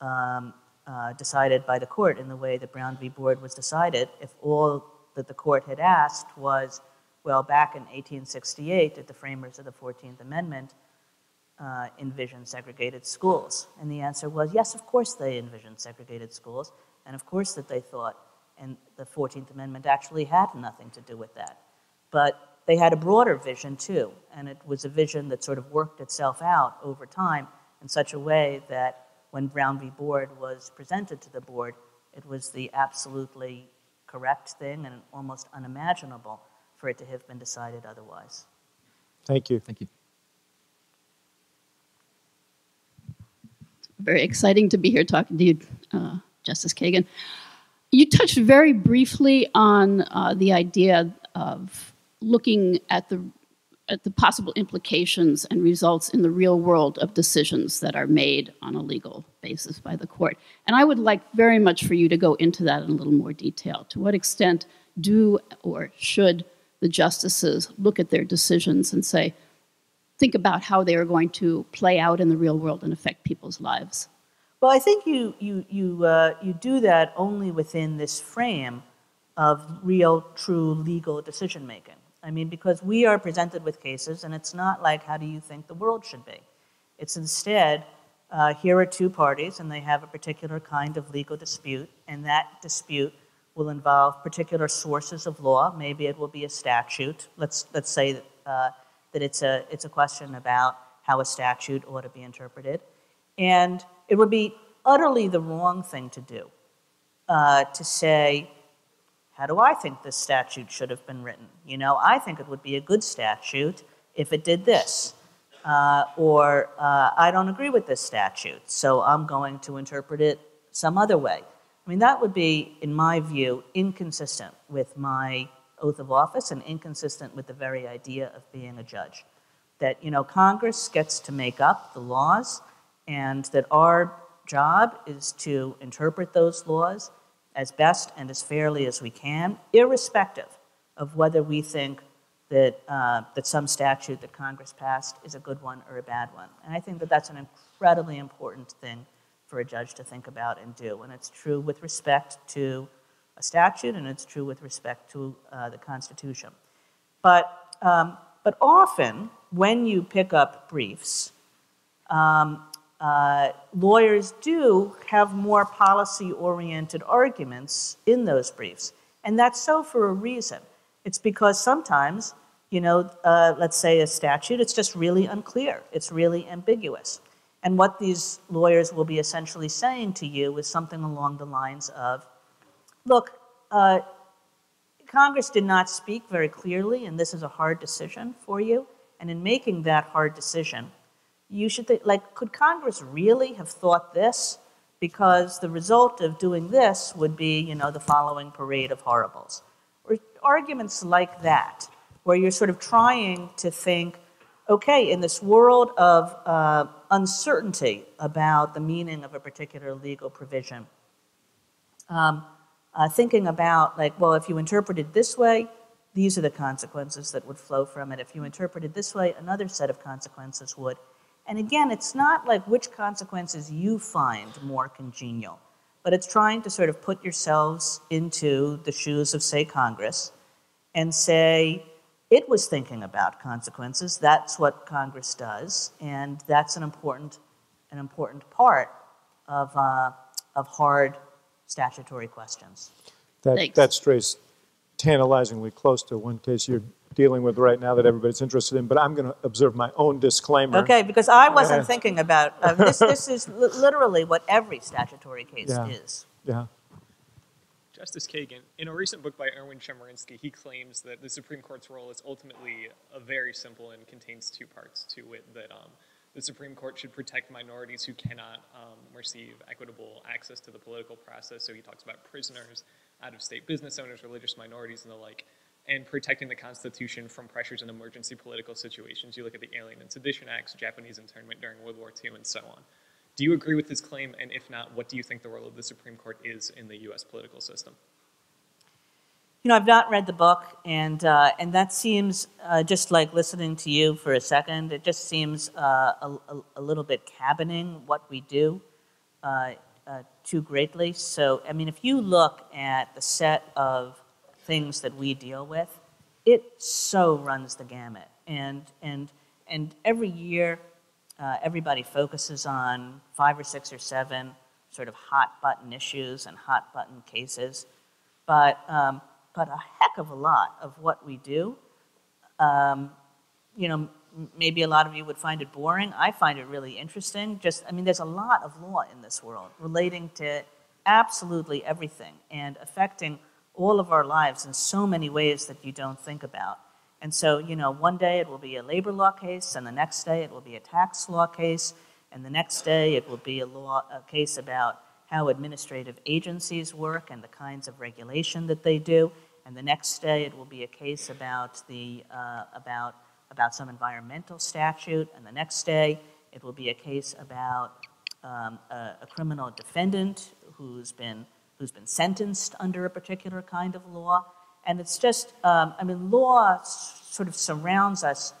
um, uh, decided by the court in the way that Brown v. Board was decided if all that the court had asked was, well, back in 1868, did the framers of the 14th Amendment uh, envision segregated schools? And the answer was, yes, of course they envisioned segregated schools, and of course that they thought and the 14th Amendment actually had nothing to do with that. But they had a broader vision too, and it was a vision that sort of worked itself out over time in such a way that when Brown v. Board was presented to the board, it was the absolutely correct thing and almost unimaginable for it to have been decided otherwise. Thank you. Thank you. Very exciting to be here talking to you, uh, Justice Kagan. You touched very briefly on uh, the idea of looking at the at the possible implications and results in the real world of decisions that are made on a legal basis by the court. And I would like very much for you to go into that in a little more detail. To what extent do or should the justices look at their decisions and say, think about how they are going to play out in the real world and affect people's lives? Well, I think you, you, you, uh, you do that only within this frame of real, true legal decision making. I mean, because we are presented with cases, and it's not like, how do you think the world should be? It's instead, uh, here are two parties, and they have a particular kind of legal dispute, and that dispute will involve particular sources of law. Maybe it will be a statute. Let's, let's say that, uh, that it's, a, it's a question about how a statute ought to be interpreted. And it would be utterly the wrong thing to do uh, to say, how do I think this statute should have been written? You know, I think it would be a good statute if it did this. Uh, or uh, I don't agree with this statute, so I'm going to interpret it some other way. I mean, that would be, in my view, inconsistent with my oath of office and inconsistent with the very idea of being a judge. That, you know, Congress gets to make up the laws and that our job is to interpret those laws as best and as fairly as we can, irrespective of whether we think that, uh, that some statute that Congress passed is a good one or a bad one. And I think that that's an incredibly important thing for a judge to think about and do. And it's true with respect to a statute, and it's true with respect to uh, the Constitution. But, um, but often, when you pick up briefs, um, uh, lawyers do have more policy oriented arguments in those briefs. And that's so for a reason. It's because sometimes, you know, uh, let's say a statute, it's just really unclear, it's really ambiguous. And what these lawyers will be essentially saying to you is something along the lines of look, uh, Congress did not speak very clearly, and this is a hard decision for you. And in making that hard decision, you should think, like, could Congress really have thought this? because the result of doing this would be, you know, the following parade of horribles. Or arguments like that, where you're sort of trying to think, okay, in this world of uh, uncertainty about the meaning of a particular legal provision, um, uh, thinking about, like, well, if you interpret it this way, these are the consequences that would flow from it. If you interpret it this way, another set of consequences would. And again, it's not like which consequences you find more congenial, but it's trying to sort of put yourselves into the shoes of, say, Congress and say, it was thinking about consequences. That's what Congress does, and that's an important, an important part of, uh, of hard statutory questions. That, Thanks. that strays tantalizingly close to one case you're dealing with right now that everybody's interested in, but I'm going to observe my own disclaimer. Okay, because I wasn't thinking about uh, this. This is li- literally what every statutory case Yeah. is. Yeah. Justice Kagan, in a recent book by Erwin Chemerinsky, he claims that the Supreme Court's role is ultimately a very simple and contains two parts to it. That um, the Supreme Court should protect minorities who cannot um, receive equitable access to the political process. So he talks about prisoners, out-of-state business owners, religious minorities, and the like, and protecting the Constitution from pressures in emergency political situations. You look at the Alien and Sedition Acts, Japanese internment during World War II, and so on. Do you agree with this claim? And if not, what do you think the role of the Supreme Court is in the U.S. political system? You know, I've not read the book, and uh, and that seems uh, just like listening to you for a second. It just seems uh, a, a, little bit cabining what we do uh, uh, too greatly. So, I mean, if you look at the set of things that we deal with, it so runs the gamut, and and and every year, uh, everybody focuses on five or six or seven sort of hot button issues and hot button cases, but um, but a heck of a lot of what we do. Um, you know, maybe a lot of you would find it boring. I find it really interesting. Just, I mean, there's a lot of law in this world relating to absolutely everything and affecting all of our lives in so many ways that you don't think about. And so, you know, one day it will be a labor law case, and the next day it will be a tax law case, and the next day it will be a law a case about how administrative agencies work and the kinds of regulation that they do. And the next day it will be a case about the uh, about about some environmental statute, and the next day it will be a case about um, a, a criminal defendant who's been who's been sentenced under a particular kind of law. And it's just, um, I mean, law sort of surrounds us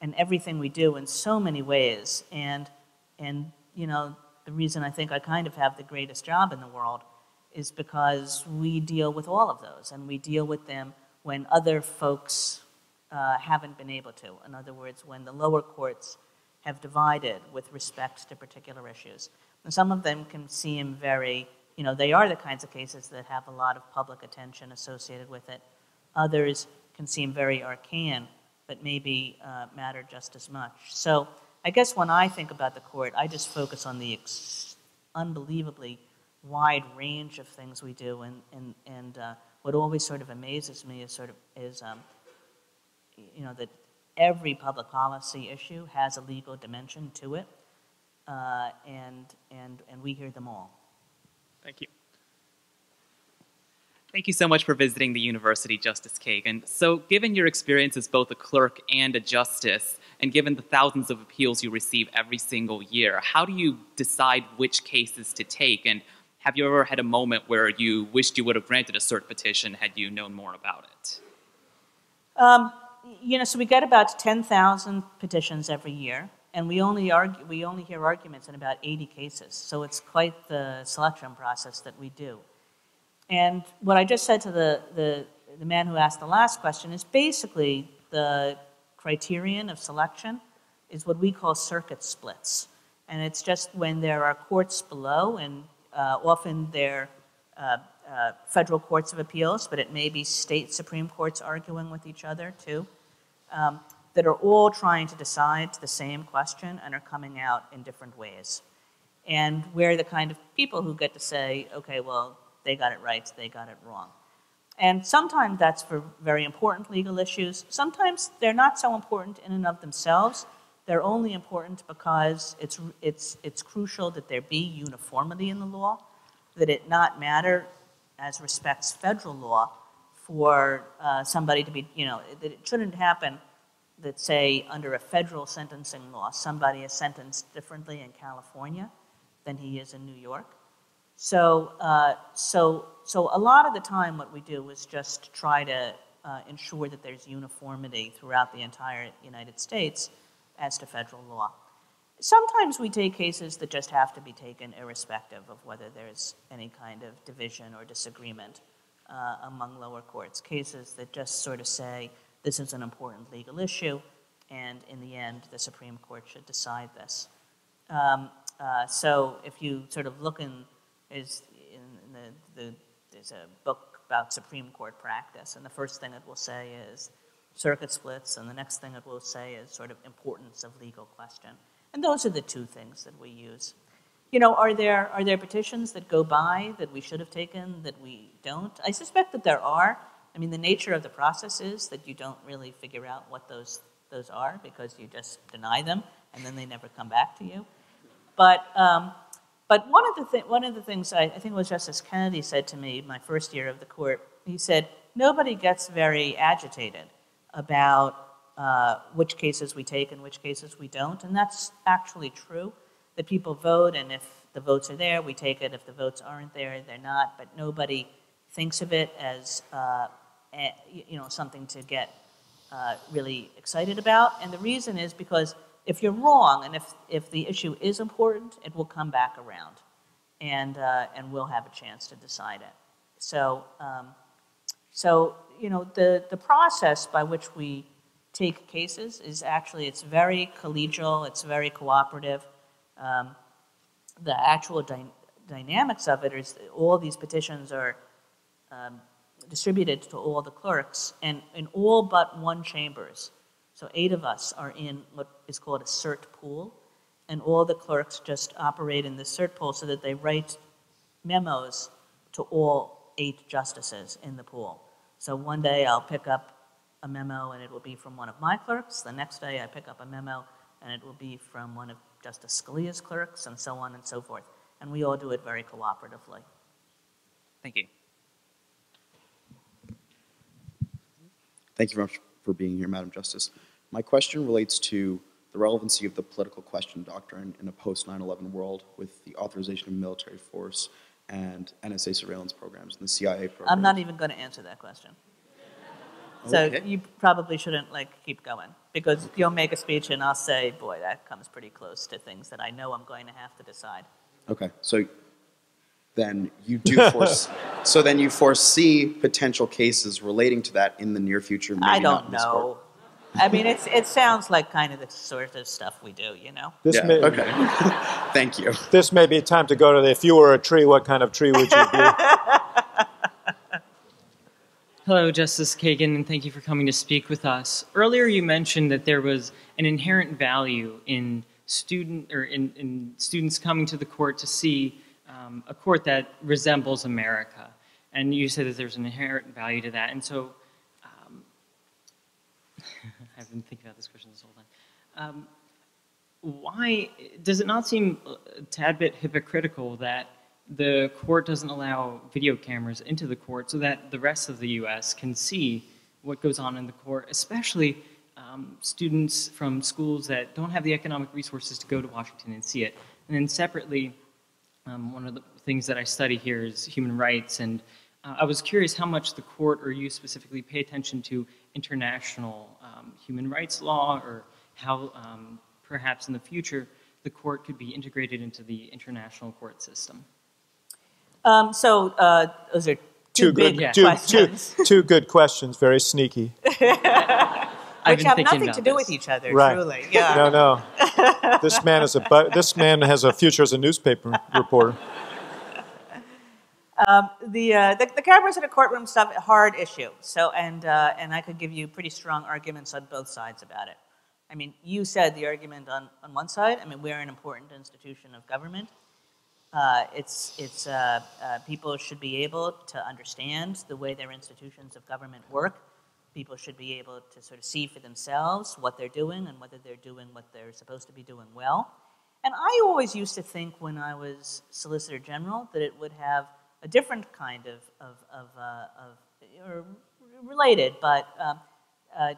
in everything we do in so many ways. And, and, you know, the reason I think I kind of have the greatest job in the world is because we deal with all of those, and we deal with them when other folks uh, haven't been able to. In other words, when the lower courts have divided with respect to particular issues. And some of them can seem very, you know, they are the kinds of cases that have a lot of public attention associated with it. Others can seem very arcane, but maybe uh, matter just as much. So I guess when I think about the court, I just focus on the unbelievably wide range of things we do, and and and uh, what always sort of amazes me is sort of is um, you know that every public policy issue has a legal dimension to it, uh, and and and we hear them all. Thank you. Thank you so much for visiting the university, Justice Kagan. So, given your experience as both a clerk and a justice, and given the thousands of appeals you receive every single year, how do you decide which cases to take? And have you ever had a moment where you wished you would have granted a cert petition had you known more about it? Um, you know, so we get about 10,000 petitions every year, and we only argue, we only hear arguments in about 80 cases. So it's quite the selection process that we do. And what I just said to the, the, the man who asked the last question is basically the criterion of selection is what we call circuit splits. And it's just when there are courts below, and uh, often they're uh, uh, federal courts of appeals, but it may be state supreme courts arguing with each other too, um, that are all trying to decide the same question and are coming out in different ways. And we're the kind of people who get to say, okay, well, they got it right, they got it wrong. And sometimes that's for very important legal issues. Sometimes they're not so important in and of themselves, They're only important because it's, it's, it's crucial that there be uniformity in the law, that it not matter as respects federal law for uh, somebody to be, you know, that it shouldn't happen that say under a federal sentencing law, somebody is sentenced differently in California than he is in New York. So, uh, so, so a lot of the time what we do is just try to uh, ensure that there's uniformity throughout the entire United States as to federal law. Sometimes we take cases that just have to be taken irrespective of whether there's any kind of division or disagreement uh, among lower courts. Cases that just sort of say this is an important legal issue, and in the end, the Supreme Court should decide this. Um, uh, so if you sort of look in, is in, the, the, there's a book about Supreme Court practice, and the first thing it will say is circuit splits, and the next thing it will say is sort of importance of legal question. And those are the two things that we use. You know, are there, are there petitions that go by that we should have taken that we don't? I suspect that there are. I mean, the nature of the process is that you don't really figure out what those, those are because you just deny them and then they never come back to you. But, um, but one, of the th- one of the things I, I think was Justice Kennedy said to me my first year of the court, he said, nobody gets very agitated about uh, which cases we take and which cases we don't. And that's actually true, that people vote, and if the votes are there, we take it. If the votes aren't there, they're not. But nobody thinks of it as uh, you know something to get uh, really excited about. And the reason is because if you're wrong, and if, if the issue is important, it will come back around, and, uh, and we'll have a chance to decide it. So, um, so you know, the, the process by which we take cases is actually, it's very collegial, it's very cooperative. Um, the actual dy dynamics of it is all these petitions are um, distributed to all the clerks, and in all but one chambers. So eight of us are in what is called a cert pool, and all the clerks just operate in the cert pool so that they write memos to all eight justices in the pool. So one day I'll pick up a memo and it will be from one of my clerks. The next day I pick up a memo and it will be from one of Justice Scalia's clerks and so on and so forth. And we all do it very cooperatively. Thank you. Thank you very much for being here, Madam Justice. My question relates to the relevancy of the political question doctrine in a post 9 11 world with the authorization of military force and NSA surveillance programs and the CIA programs. I'm not even going to answer that question. Oh, so Okay. you probably shouldn't like keep going because you'll make a speech and I'll say, boy, that comes pretty close to things that I know I'm going to have to decide. Okay, so then you do [LAUGHS] foresee, so then you foresee potential cases relating to that in the near future. Maybe I don't in know. I mean, it's it sounds like kind of the sort of stuff we do, you know. This, Yeah, may, okay. [LAUGHS] Thank you. this may be time to go to the, if you were a tree, what kind of tree would you be? [LAUGHS] Hello, Justice Kagan, and thank you for coming to speak with us. Earlier, you mentioned that there was an inherent value in student or in, in students coming to the court to see um, a court that resembles America, and you said that there's an inherent value to that. And so, um, [LAUGHS] I've been thinking about this question this whole time. Um, why does it not seem a tad bit hypocritical that the court doesn't allow video cameras into the court so that the rest of the U.S. can see what goes on in the court, especially um, students from schools that don't have the economic resources to go to Washington and see it. And then separately, um, one of the things that I study here is human rights, and uh, I was curious how much the court or you specifically pay attention to international um, human rights law, or how um, perhaps in the future the court could be integrated into the international court system. Um, so uh, those are two, Two big good, two, two, questions, two good questions, very sneaky. [LAUGHS] which been have thinking nothing to do this. with each other. Right. Truly, yeah. No, no. [LAUGHS] This man is a bu- this man has a future as a newspaper reporter. [LAUGHS] Um, the, uh, the the cameras in a courtroom stuff hard issue. So and uh, and I could give you pretty strong arguments on both sides about it. I mean, you said the argument on, on one side. I mean, we're an important institution of government. Uh, it's it's uh, uh, people should be able to understand the way their institutions of government work people should be able to sort of see for themselves what they're doing and whether they're doing what they're supposed to be doing well. And I always used to think when I was Solicitor General that it would have a different kind of, of, of, uh, of or related, but um, uh,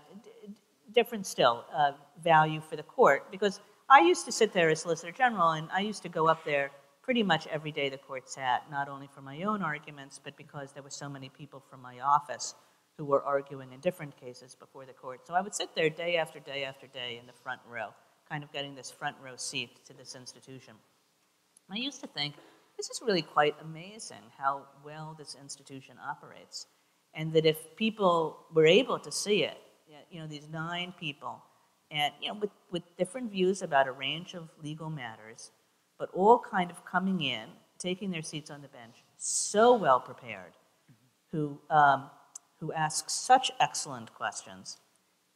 different still, uh, value for the court. Because I used to sit there as Solicitor General, and I used to go up there pretty much every day the court sat, not only for my own arguments, but because there were so many people from my office who were arguing in different cases before the court. So I would sit there day after day after day in the front row, kind of getting this front row seat to this institution. I used to think, this is really quite amazing how well this institution operates. And that if people were able to see it, you know, these nine people, and you know, with, with different views about a range of legal matters, but all kind of coming in, taking their seats on the bench, so well prepared, who, um, who ask such excellent questions,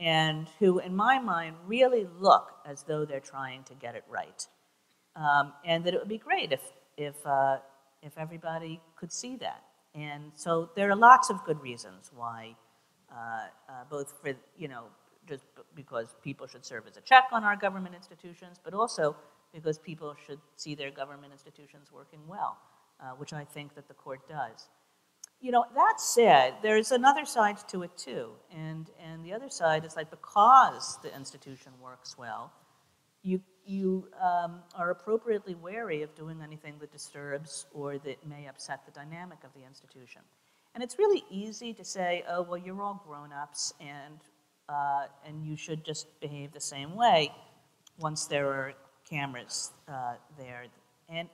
and who, in my mind, really look as though they're trying to get it right. Um, and that it would be great if, if, uh, if everybody could see that. And so there are lots of good reasons why, uh, uh, both for, you know, just because people should serve as a check on our government institutions, but also because people should see their government institutions working well, uh, which I think that the court does. You know, that said, there's another side to it too. And, and the other side is like because the institution works well, you, you um, are appropriately wary of doing anything that disturbs or that may upset the dynamic of the institution. And it's really easy to say, oh, well, you're all grown ups and, uh, and you should just behave the same way once there are cameras uh, there. And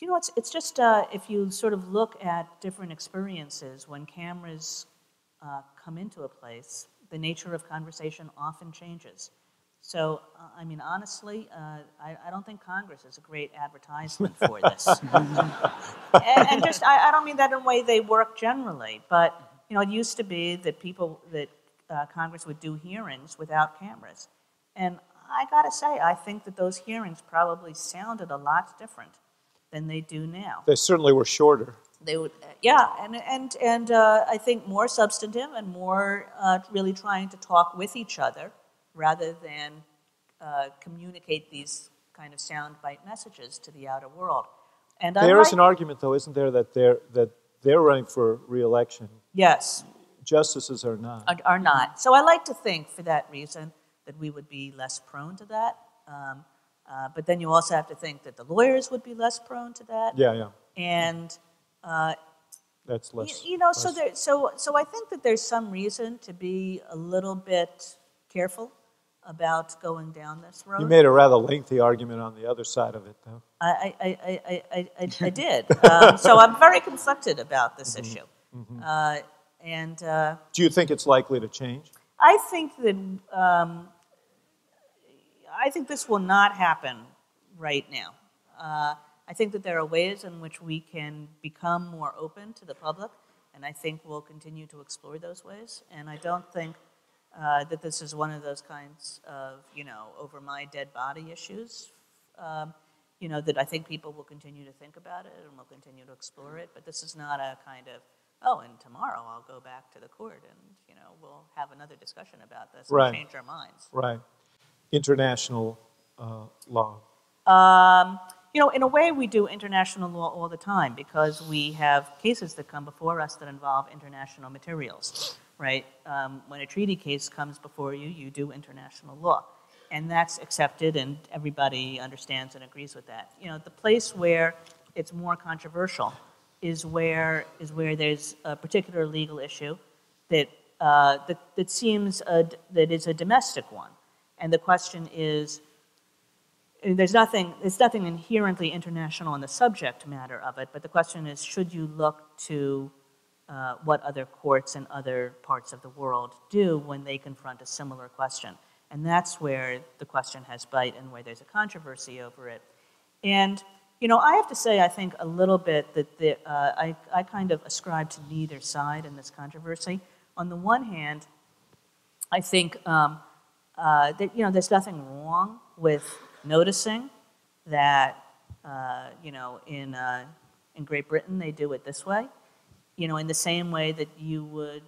you know, it's, it's just uh, if you sort of look at different experiences, when cameras uh, come into a place, the nature of conversation often changes. So, uh, I mean, honestly, uh, I, I, don't think Congress is a great advertisement for [LAUGHS] this. and, and, just, I, I, don't mean that in a way they work generally, but, you know, it used to be that people, that uh, Congress would do hearings without cameras. And I gotta say, I think that those hearings probably sounded a lot different than they do now. They certainly were shorter. They would, yeah, and and and uh, I think more substantive and more uh, really trying to talk with each other rather than uh, communicate these kind of soundbite messages to the outer world. And there is an argument, though, isn't there, that they're that they're running for reelection. Yes. Justices are not. Are, are not. So I like to think, for that reason, that we would be less prone to that. Um, uh, but then you also have to think that the lawyers would be less prone to that. Yeah, yeah. And uh, that's less. You, you know, less. so there, so so I think that there's some reason to be a little bit careful about going down this road. You made a rather lengthy argument on the other side of it, though. I I I I I, I, [LAUGHS] did. um, so I'm very conflicted about this mm-hmm. issue. Mm-hmm. Uh, and uh, do you think it's likely to change? I think that um, I think this will not happen right now. Uh, I think that there are ways in which we can become more open to the public, and I think we'll continue to explore those ways. And I don't think uh, that this is one of those kinds of, you know, over my dead body issues. Um, you know, that I think people will continue to think about it and will continue to explore it, but this is not a kind of, oh, and tomorrow I'll go back to the court and, you know, we'll have another discussion about this and change our minds. Right international uh, law? Um, you know, in a way, we do international law all the time because we have cases that come before us that involve international materials, right? Um, when a treaty case comes before you, you do international law. And that's accepted, and everybody understands and agrees with that. You know, the place where it's more controversial is where, is where there's a particular legal issue that, uh, that, that seems a, that is a domestic one and the question is, there's nothing, there's nothing inherently international in the subject matter of it, but the question is, should you look to uh, what other courts in other parts of the world do when they confront a similar question? And that's where the question has bite and where there's a controversy over it. And, you know, I have to say, I think a little bit that the, uh, I, I kind of ascribe to neither side in this controversy. On the one hand, I think um, uh, that, you know, there's nothing wrong with noticing that, uh, you know, in, uh, in Great Britain they do it this way. You know, in the same way that you would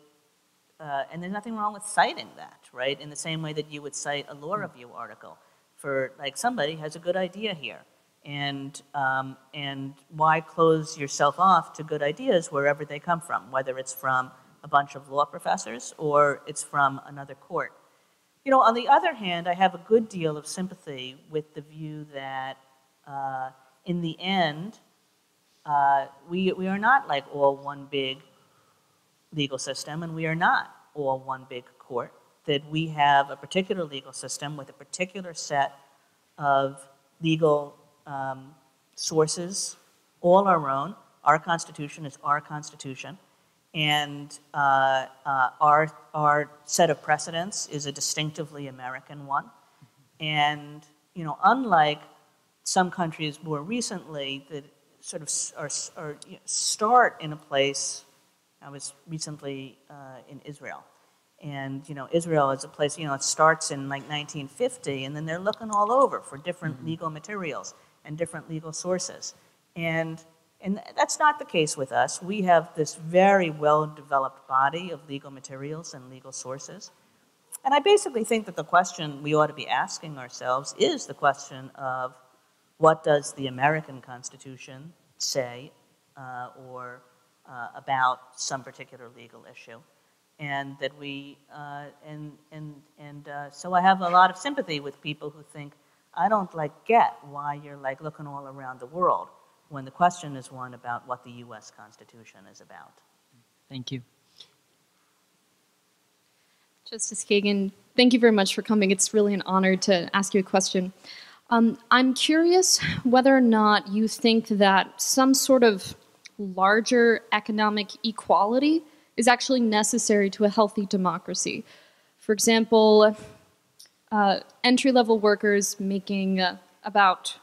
uh, and there's nothing wrong with citing that, right? In the same way that you would cite a law review article for, like, somebody has a good idea here. And, um, and why close yourself off to good ideas wherever they come from, whether it's from a bunch of law professors or it's from another court. You know, on the other hand, I have a good deal of sympathy with the view that uh, in the end, uh, we, we are not like all one big legal system, and we are not all one big court. That we have a particular legal system with a particular set of legal um, sources, all our own. Our Constitution is our Constitution. And uh, uh, our, our set of precedents is a distinctively American one. And, you know, unlike some countries more recently that sort of are, are, you know, start in a place, I was recently uh, in Israel. And, you know, Israel is a place, you know, it starts in like 1950, and then they're looking all over for different mm -hmm. legal materials and different legal sources. And, and that's not the case with us. We have this very well-developed body of legal materials and legal sources. And I basically think that the question we ought to be asking ourselves is the question of what does the American Constitution say uh, or uh, about some particular legal issue? And that we, uh, and, and, and uh, so I have a lot of sympathy with people who think I don't like get why you're like looking all around the world when the question is one about what the U.S. Constitution is about. Thank you. Justice Kagan, thank you very much for coming. It's really an honor to ask you a question. Um, I'm curious whether or not you think that some sort of larger economic equality is actually necessary to a healthy democracy. For example, uh, entry level workers making uh, about,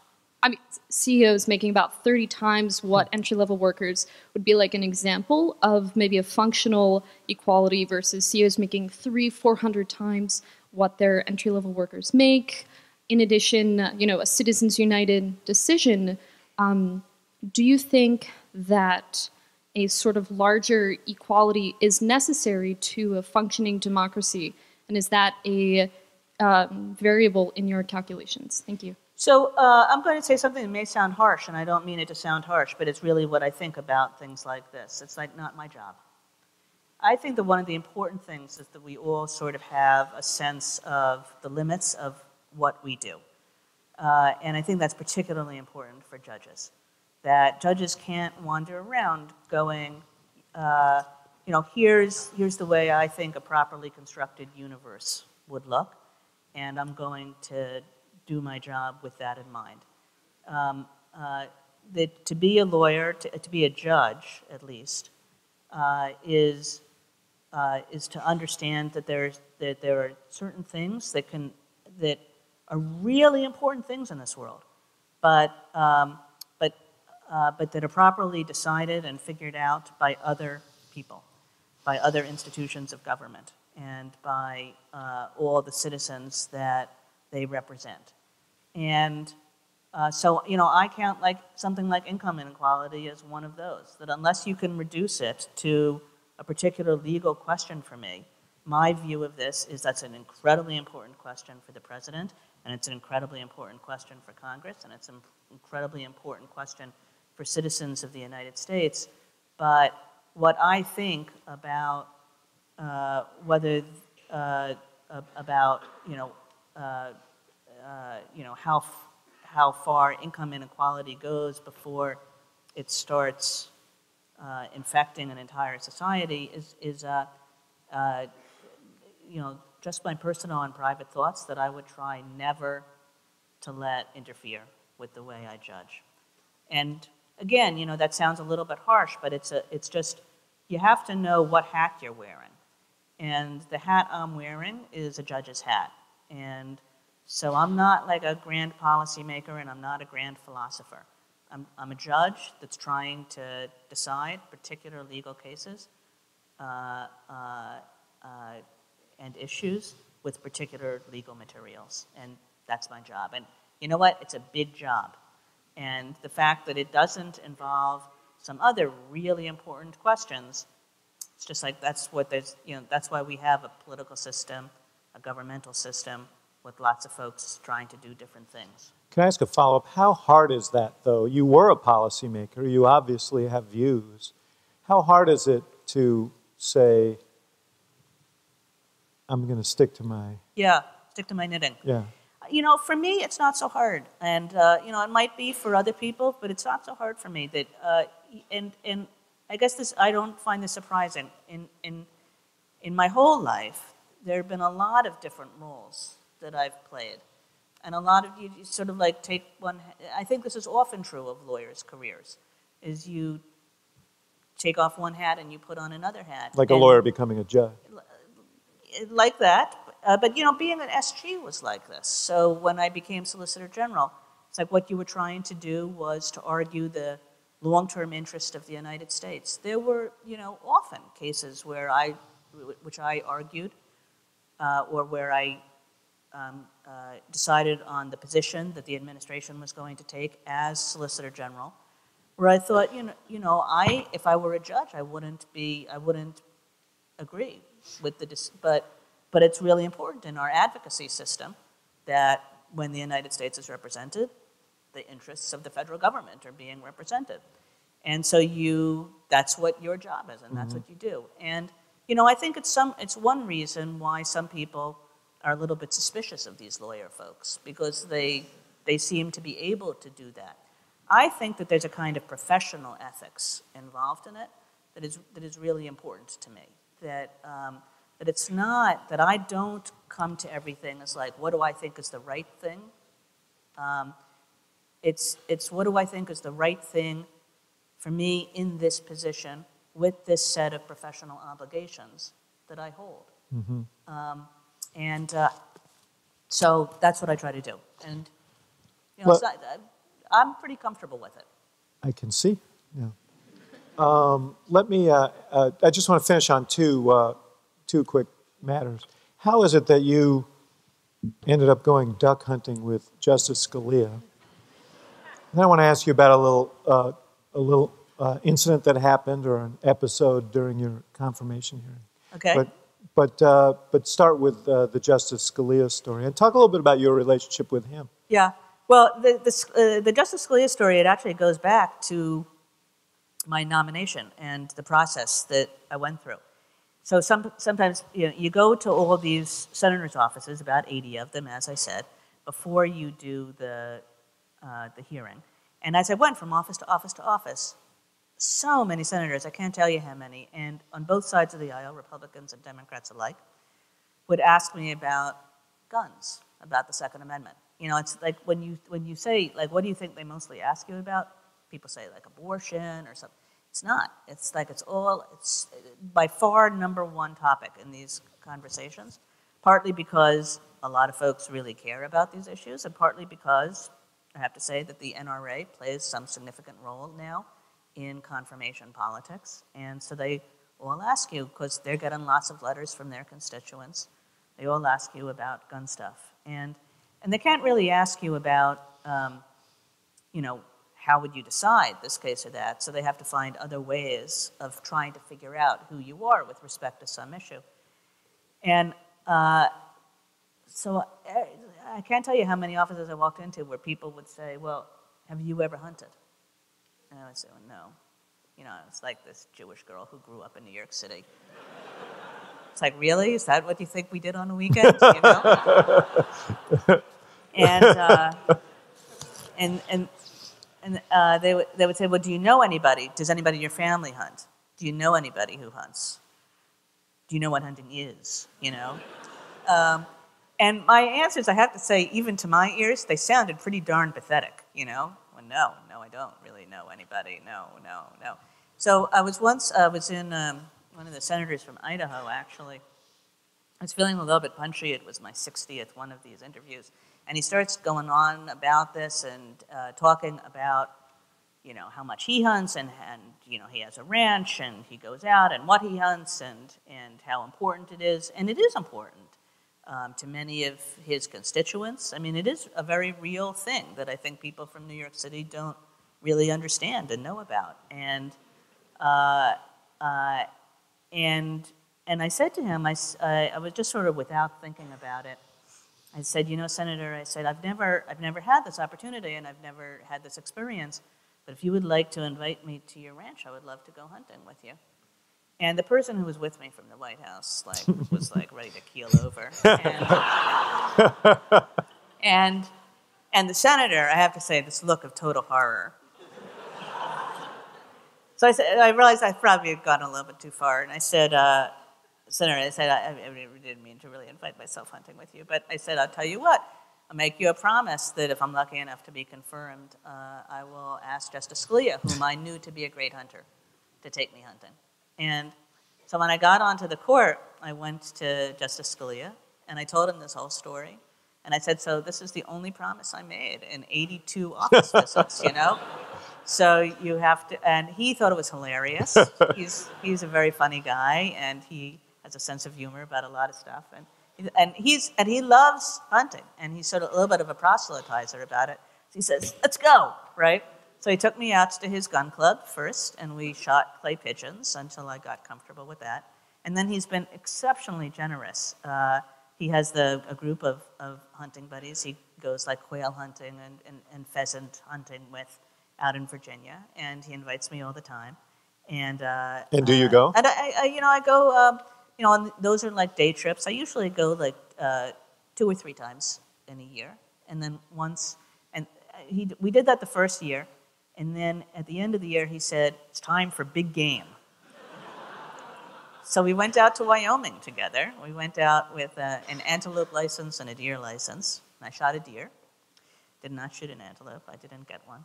I mean, CEOs making about 30 times what hmm. entry level workers would be like an example of maybe a functional equality versus CEOs making three, 400 times what their entry level workers make. In addition, you know, a Citizens United decision. Um, do you think that a sort of larger equality is necessary to a functioning democracy? And is that a um, variable in your calculations? Thank you. So uh, I'm going to say something that may sound harsh, and I don't mean it to sound harsh, but it's really what I think about things like this. It's like not my job. I think that one of the important things is that we all sort of have a sense of the limits of what we do. Uh, and I think that's particularly important for judges. That judges can't wander around going, uh, you know, here's, here's the way I think a properly constructed universe would look and I'm going to do my job with that in mind. Um, uh, that to be a lawyer, to, to be a judge at least, uh, is, uh, is to understand that, there's, that there are certain things that, can, that are really important things in this world, but, um, but, uh, but that are properly decided and figured out by other people, by other institutions of government and by uh, all the citizens that they represent. And uh, so, you know, I count like something like income inequality as one of those, that unless you can reduce it to a particular legal question for me, my view of this is that's an incredibly important question for the president, and it's an incredibly important question for Congress, and it's an incredibly important question for citizens of the United States. But what I think about uh, whether uh, about you know uh, uh, you know how how far income inequality goes before it starts uh, infecting an entire society is is you know just my personal and private thoughts that I would try never to let interfere with the way I judge. And again, you know, that sounds a little bit harsh, but it's, a, it's just, you have to know what hat you're wearing. And the hat I'm wearing is a judge's hat. And so I'm not like a grand policymaker and I'm not a grand philosopher. I'm, I'm a judge that's trying to decide particular legal cases uh, uh, uh, and issues with particular legal materials. And that's my job. And you know what? It's a big job. And the fact that it doesn't involve some other really important questions It's just like that's what there's, you know, that's why we have a political system, a governmental system with lots of folks trying to do different things. Can I ask a follow up? How hard is that, though? You were a policymaker, you obviously have views. How hard is it to say, I'm going to stick to my. Yeah, stick to my knitting. Yeah. You know, for me, it's not so hard. And, uh, you know, it might be for other people, but it's not so hard for me. That, uh, and, and I guess this, I don't find this surprising. In, in, in my whole life, there have been a lot of different roles that I've played. And a lot of you, you sort of like take one, I think this is often true of lawyers' careers, is you take off one hat and you put on another hat. Like a lawyer becoming a judge. like that. Uh, but you know, being an SG was like this. So when I became Solicitor General, it's like what you were trying to do was to argue the long-term interest of the United States. There were, you know, often cases where I, which I argued, uh, or where I um, uh, decided on the position that the administration was going to take as Solicitor General, where I thought, you know, you know, I, if I were a judge, I wouldn't be, I wouldn't agree with the, dis- but, but it's really important in our advocacy system that when the United States is represented, the interests of the federal government are being represented. And so you, that's what your job is, and that's Mhm. what you do. And, you know, I think it's some, it's one reason why some people are a little bit suspicious of these lawyer folks, because they, they seem to be able to do that. I think that there's a kind of professional ethics involved in it that is, that is really important to me. That, um, that it's not, that I don't come to everything as like, what do I think is the right thing? Um, it's, it's what do I think is the right thing for me in this position with this set of professional obligations that I hold. Mm-hmm. Um, and uh, so that's what I try to do. And, you know, Well- not, uh, I'm pretty comfortable with it. I can see. Yeah. Um, let me. Uh, uh, I just want to finish on two uh, two quick matters. How is it that you ended up going duck hunting with Justice Scalia? And then I want to ask you about a little uh, a little uh, incident that happened or an episode during your confirmation hearing. Okay. But but uh, but start with uh, the Justice Scalia story and talk a little bit about your relationship with him. Yeah. Well, the, the, uh, the Justice Scalia story, it actually goes back to my nomination and the process that I went through. So some, sometimes you, know, you go to all of these senators' offices, about 80 of them, as I said, before you do the, uh, the hearing. And as I went from office to office to office, so many senators, I can't tell you how many, and on both sides of the aisle, Republicans and Democrats alike, would ask me about guns, about the Second Amendment. You know, it's like when you when you say like, what do you think they mostly ask you about? People say like abortion or something. It's not. It's like it's all. It's by far number one topic in these conversations. Partly because a lot of folks really care about these issues, and partly because I have to say that the NRA plays some significant role now in confirmation politics, and so they all ask you because they're getting lots of letters from their constituents. They all ask you about gun stuff, and and they can't really ask you about, um, you know, how would you decide this case or that. So they have to find other ways of trying to figure out who you are with respect to some issue. And uh, so I, I can't tell you how many offices I walked into where people would say, "Well, have you ever hunted?" And I would say, well, "No." You know, I was like this Jewish girl who grew up in New York City. It's like, really? Is that what you think we did on a weekend? You know? [LAUGHS] and uh, and and and uh, they would they would say, well, do you know anybody? Does anybody in your family hunt? Do you know anybody who hunts? Do you know what hunting is? You know. Um, and my answers, I have to say, even to my ears, they sounded pretty darn pathetic. You know, well, no, no, I don't really know anybody. No, no, no. So I was once I was in um, one of the senators from Idaho actually. I was feeling a little bit punchy. It was my 60th one of these interviews. And he starts going on about this and uh, talking about, you know, how much he hunts and, and, you know, he has a ranch and he goes out and what he hunts and, and how important it is. And it is important um, to many of his constituents. I mean, it is a very real thing that I think people from New York City don't really understand and know about. And, uh, uh, and, and I said to him, I I was just sort of without thinking about it. I said, you know, Senator, I said, I've never, I've never had this opportunity and I've never had this experience, but if you would like to invite me to your ranch, I would love to go hunting with you. And the person who was with me from the White House, like, was [LAUGHS] like ready to keel over. And, and, and the senator, I have to say, this look of total horror. So I said, I realized I probably had gone a little bit too far, and I said, uh, Senator, I said, I, I didn't mean to really invite myself hunting with you, but I said, I'll tell you what, I'll make you a promise that if I'm lucky enough to be confirmed, uh, I will ask Justice Scalia, whom I knew to be a great hunter, to take me hunting. And so when I got onto the court, I went to Justice Scalia, and I told him this whole story. And I said, so this is the only promise I made in 82 [LAUGHS] office visits, you know? So you have to, and he thought it was hilarious. [LAUGHS] he's, he's a very funny guy, and he has a sense of humor about a lot of stuff. And, and, he's, and he loves hunting, and he's sort of a little bit of a proselytizer about it. So he says, let's go, right? So he took me out to his gun club first, and we shot clay pigeons until I got comfortable with that. And then he's been exceptionally generous. Uh, he has the, a group of, of hunting buddies. He goes like quail hunting and, and, and pheasant hunting with out in Virginia, and he invites me all the time. And uh, And do you uh, go? And I, I, you know, I go. Um, you know, on, those are like day trips. I usually go like uh, two or three times in a year, and then once. And uh, he, we did that the first year, and then at the end of the year, he said, "It's time for big game." So we went out to Wyoming together. We went out with uh, an antelope license and a deer license. And I shot a deer. Did not shoot an antelope. I didn't get one.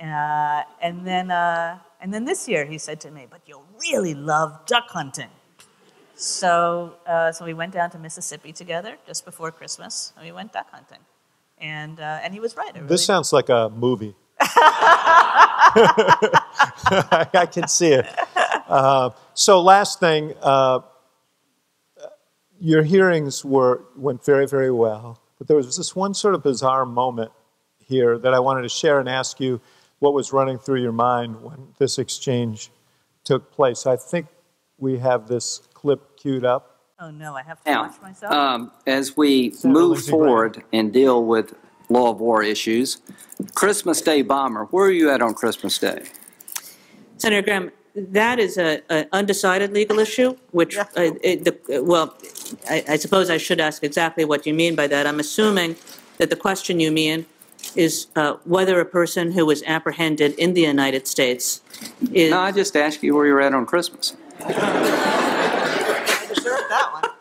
Uh, and then, uh, and then this year he said to me, "But you'll really love duck hunting." So, uh, so we went down to Mississippi together just before Christmas, and we went duck hunting. And uh, and he was right. Really, This sounds like a movie. [LAUGHS] I can see it. Uh, so, last thing, uh, your hearings were went very, very well, but there was this one sort of bizarre moment here that I wanted to share and ask you what was running through your mind when this exchange took place. I think we have this clip queued up. Oh no, I have to Now, watch myself. um, as we Senator move Lindsey Graham. forward and deal with law of war issues, Christmas Day bomber, where are you at on Christmas Day? Senator Graham, that is an undecided legal issue, which, uh, it, the, well, I, I suppose I should ask exactly what you mean by that. I'm assuming that the question you mean is uh, whether a person who was apprehended in the United States is. No, I just asked you where you're at on Christmas. [LAUGHS]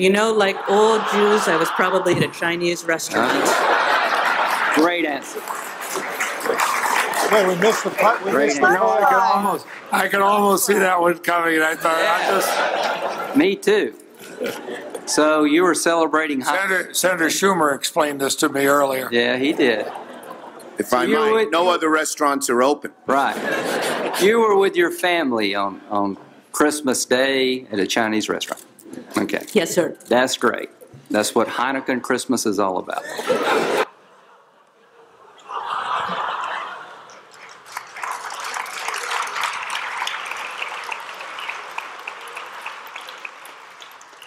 You know, like old Jews, I was probably at a Chinese restaurant. Great answer. Wait, we missed the part. We Great missed the answer. No, I can almost, I can almost see that one coming. and I thought, I just, Me too. So you were celebrating. Senator, Senator Schumer explained this to me earlier. Yeah, he did. If I might, would- no other restaurants are open. Right. You were with your family on, on Christmas Day at a Chinese restaurant. Okay. Yes, sir. That's great. That's what Heineken Christmas is all about.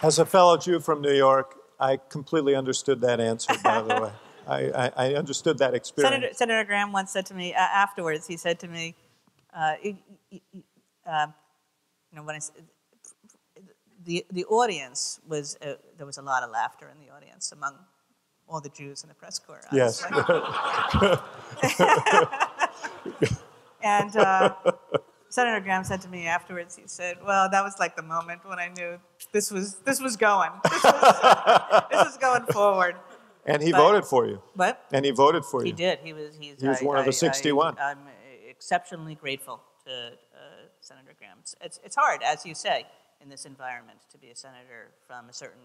As a fellow Jew from New York, I completely understood that answer, by the way. I, I, I understood that experience. Senator, Senator Graham once said to me uh, afterwards, he said to me, uh, y- y- y- uh, you know, when I, s- the, the audience was, uh, there was a lot of laughter in the audience among all the Jews in the press corps. Yes. [LAUGHS] and uh, Senator Graham said to me afterwards, he said, well, that was like the moment when I knew this was, this was going. This was, this was going forward. And he But- voted for you. What? And he voted for you. He did. He was. He's, He was I- one of the 61. I, am exceptionally grateful to uh, Senator Graham. It's, it's hard, as you say, in this environment to be a senator from a certain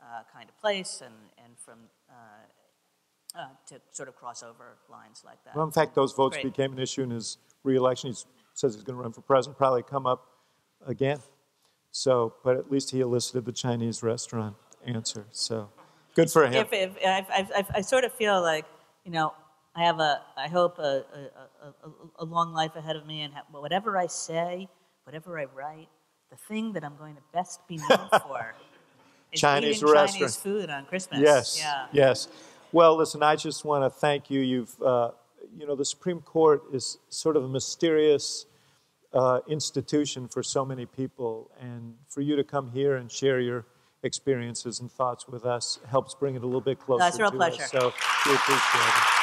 uh, kind of place and, and from uh, uh, to sort of cross over lines like that. Well, in fact, those votes Great. became an issue in his reelection. He says he's going to run for president, probably come up again. So, but at least he elicited the Chinese restaurant answer. So, good for him. If, if, I, I, sort of feel like, you know, I have a, I hope, a, a, a, a, a long life ahead of me, and ha- whatever I say, whatever I write, the thing that I'm going to best be known [LAUGHS] for is Chinese eating restaurant. Chinese food on Christmas. Yes. Yeah. Yes. Well, listen, I just want to thank you. You've, uh, you know, the Supreme Court is sort of a mysterious uh, institution for so many people, and for you to come here and share your experiences and thoughts with us helps bring it a little bit closer. it's a real pleasure. Us. So we appreciate it.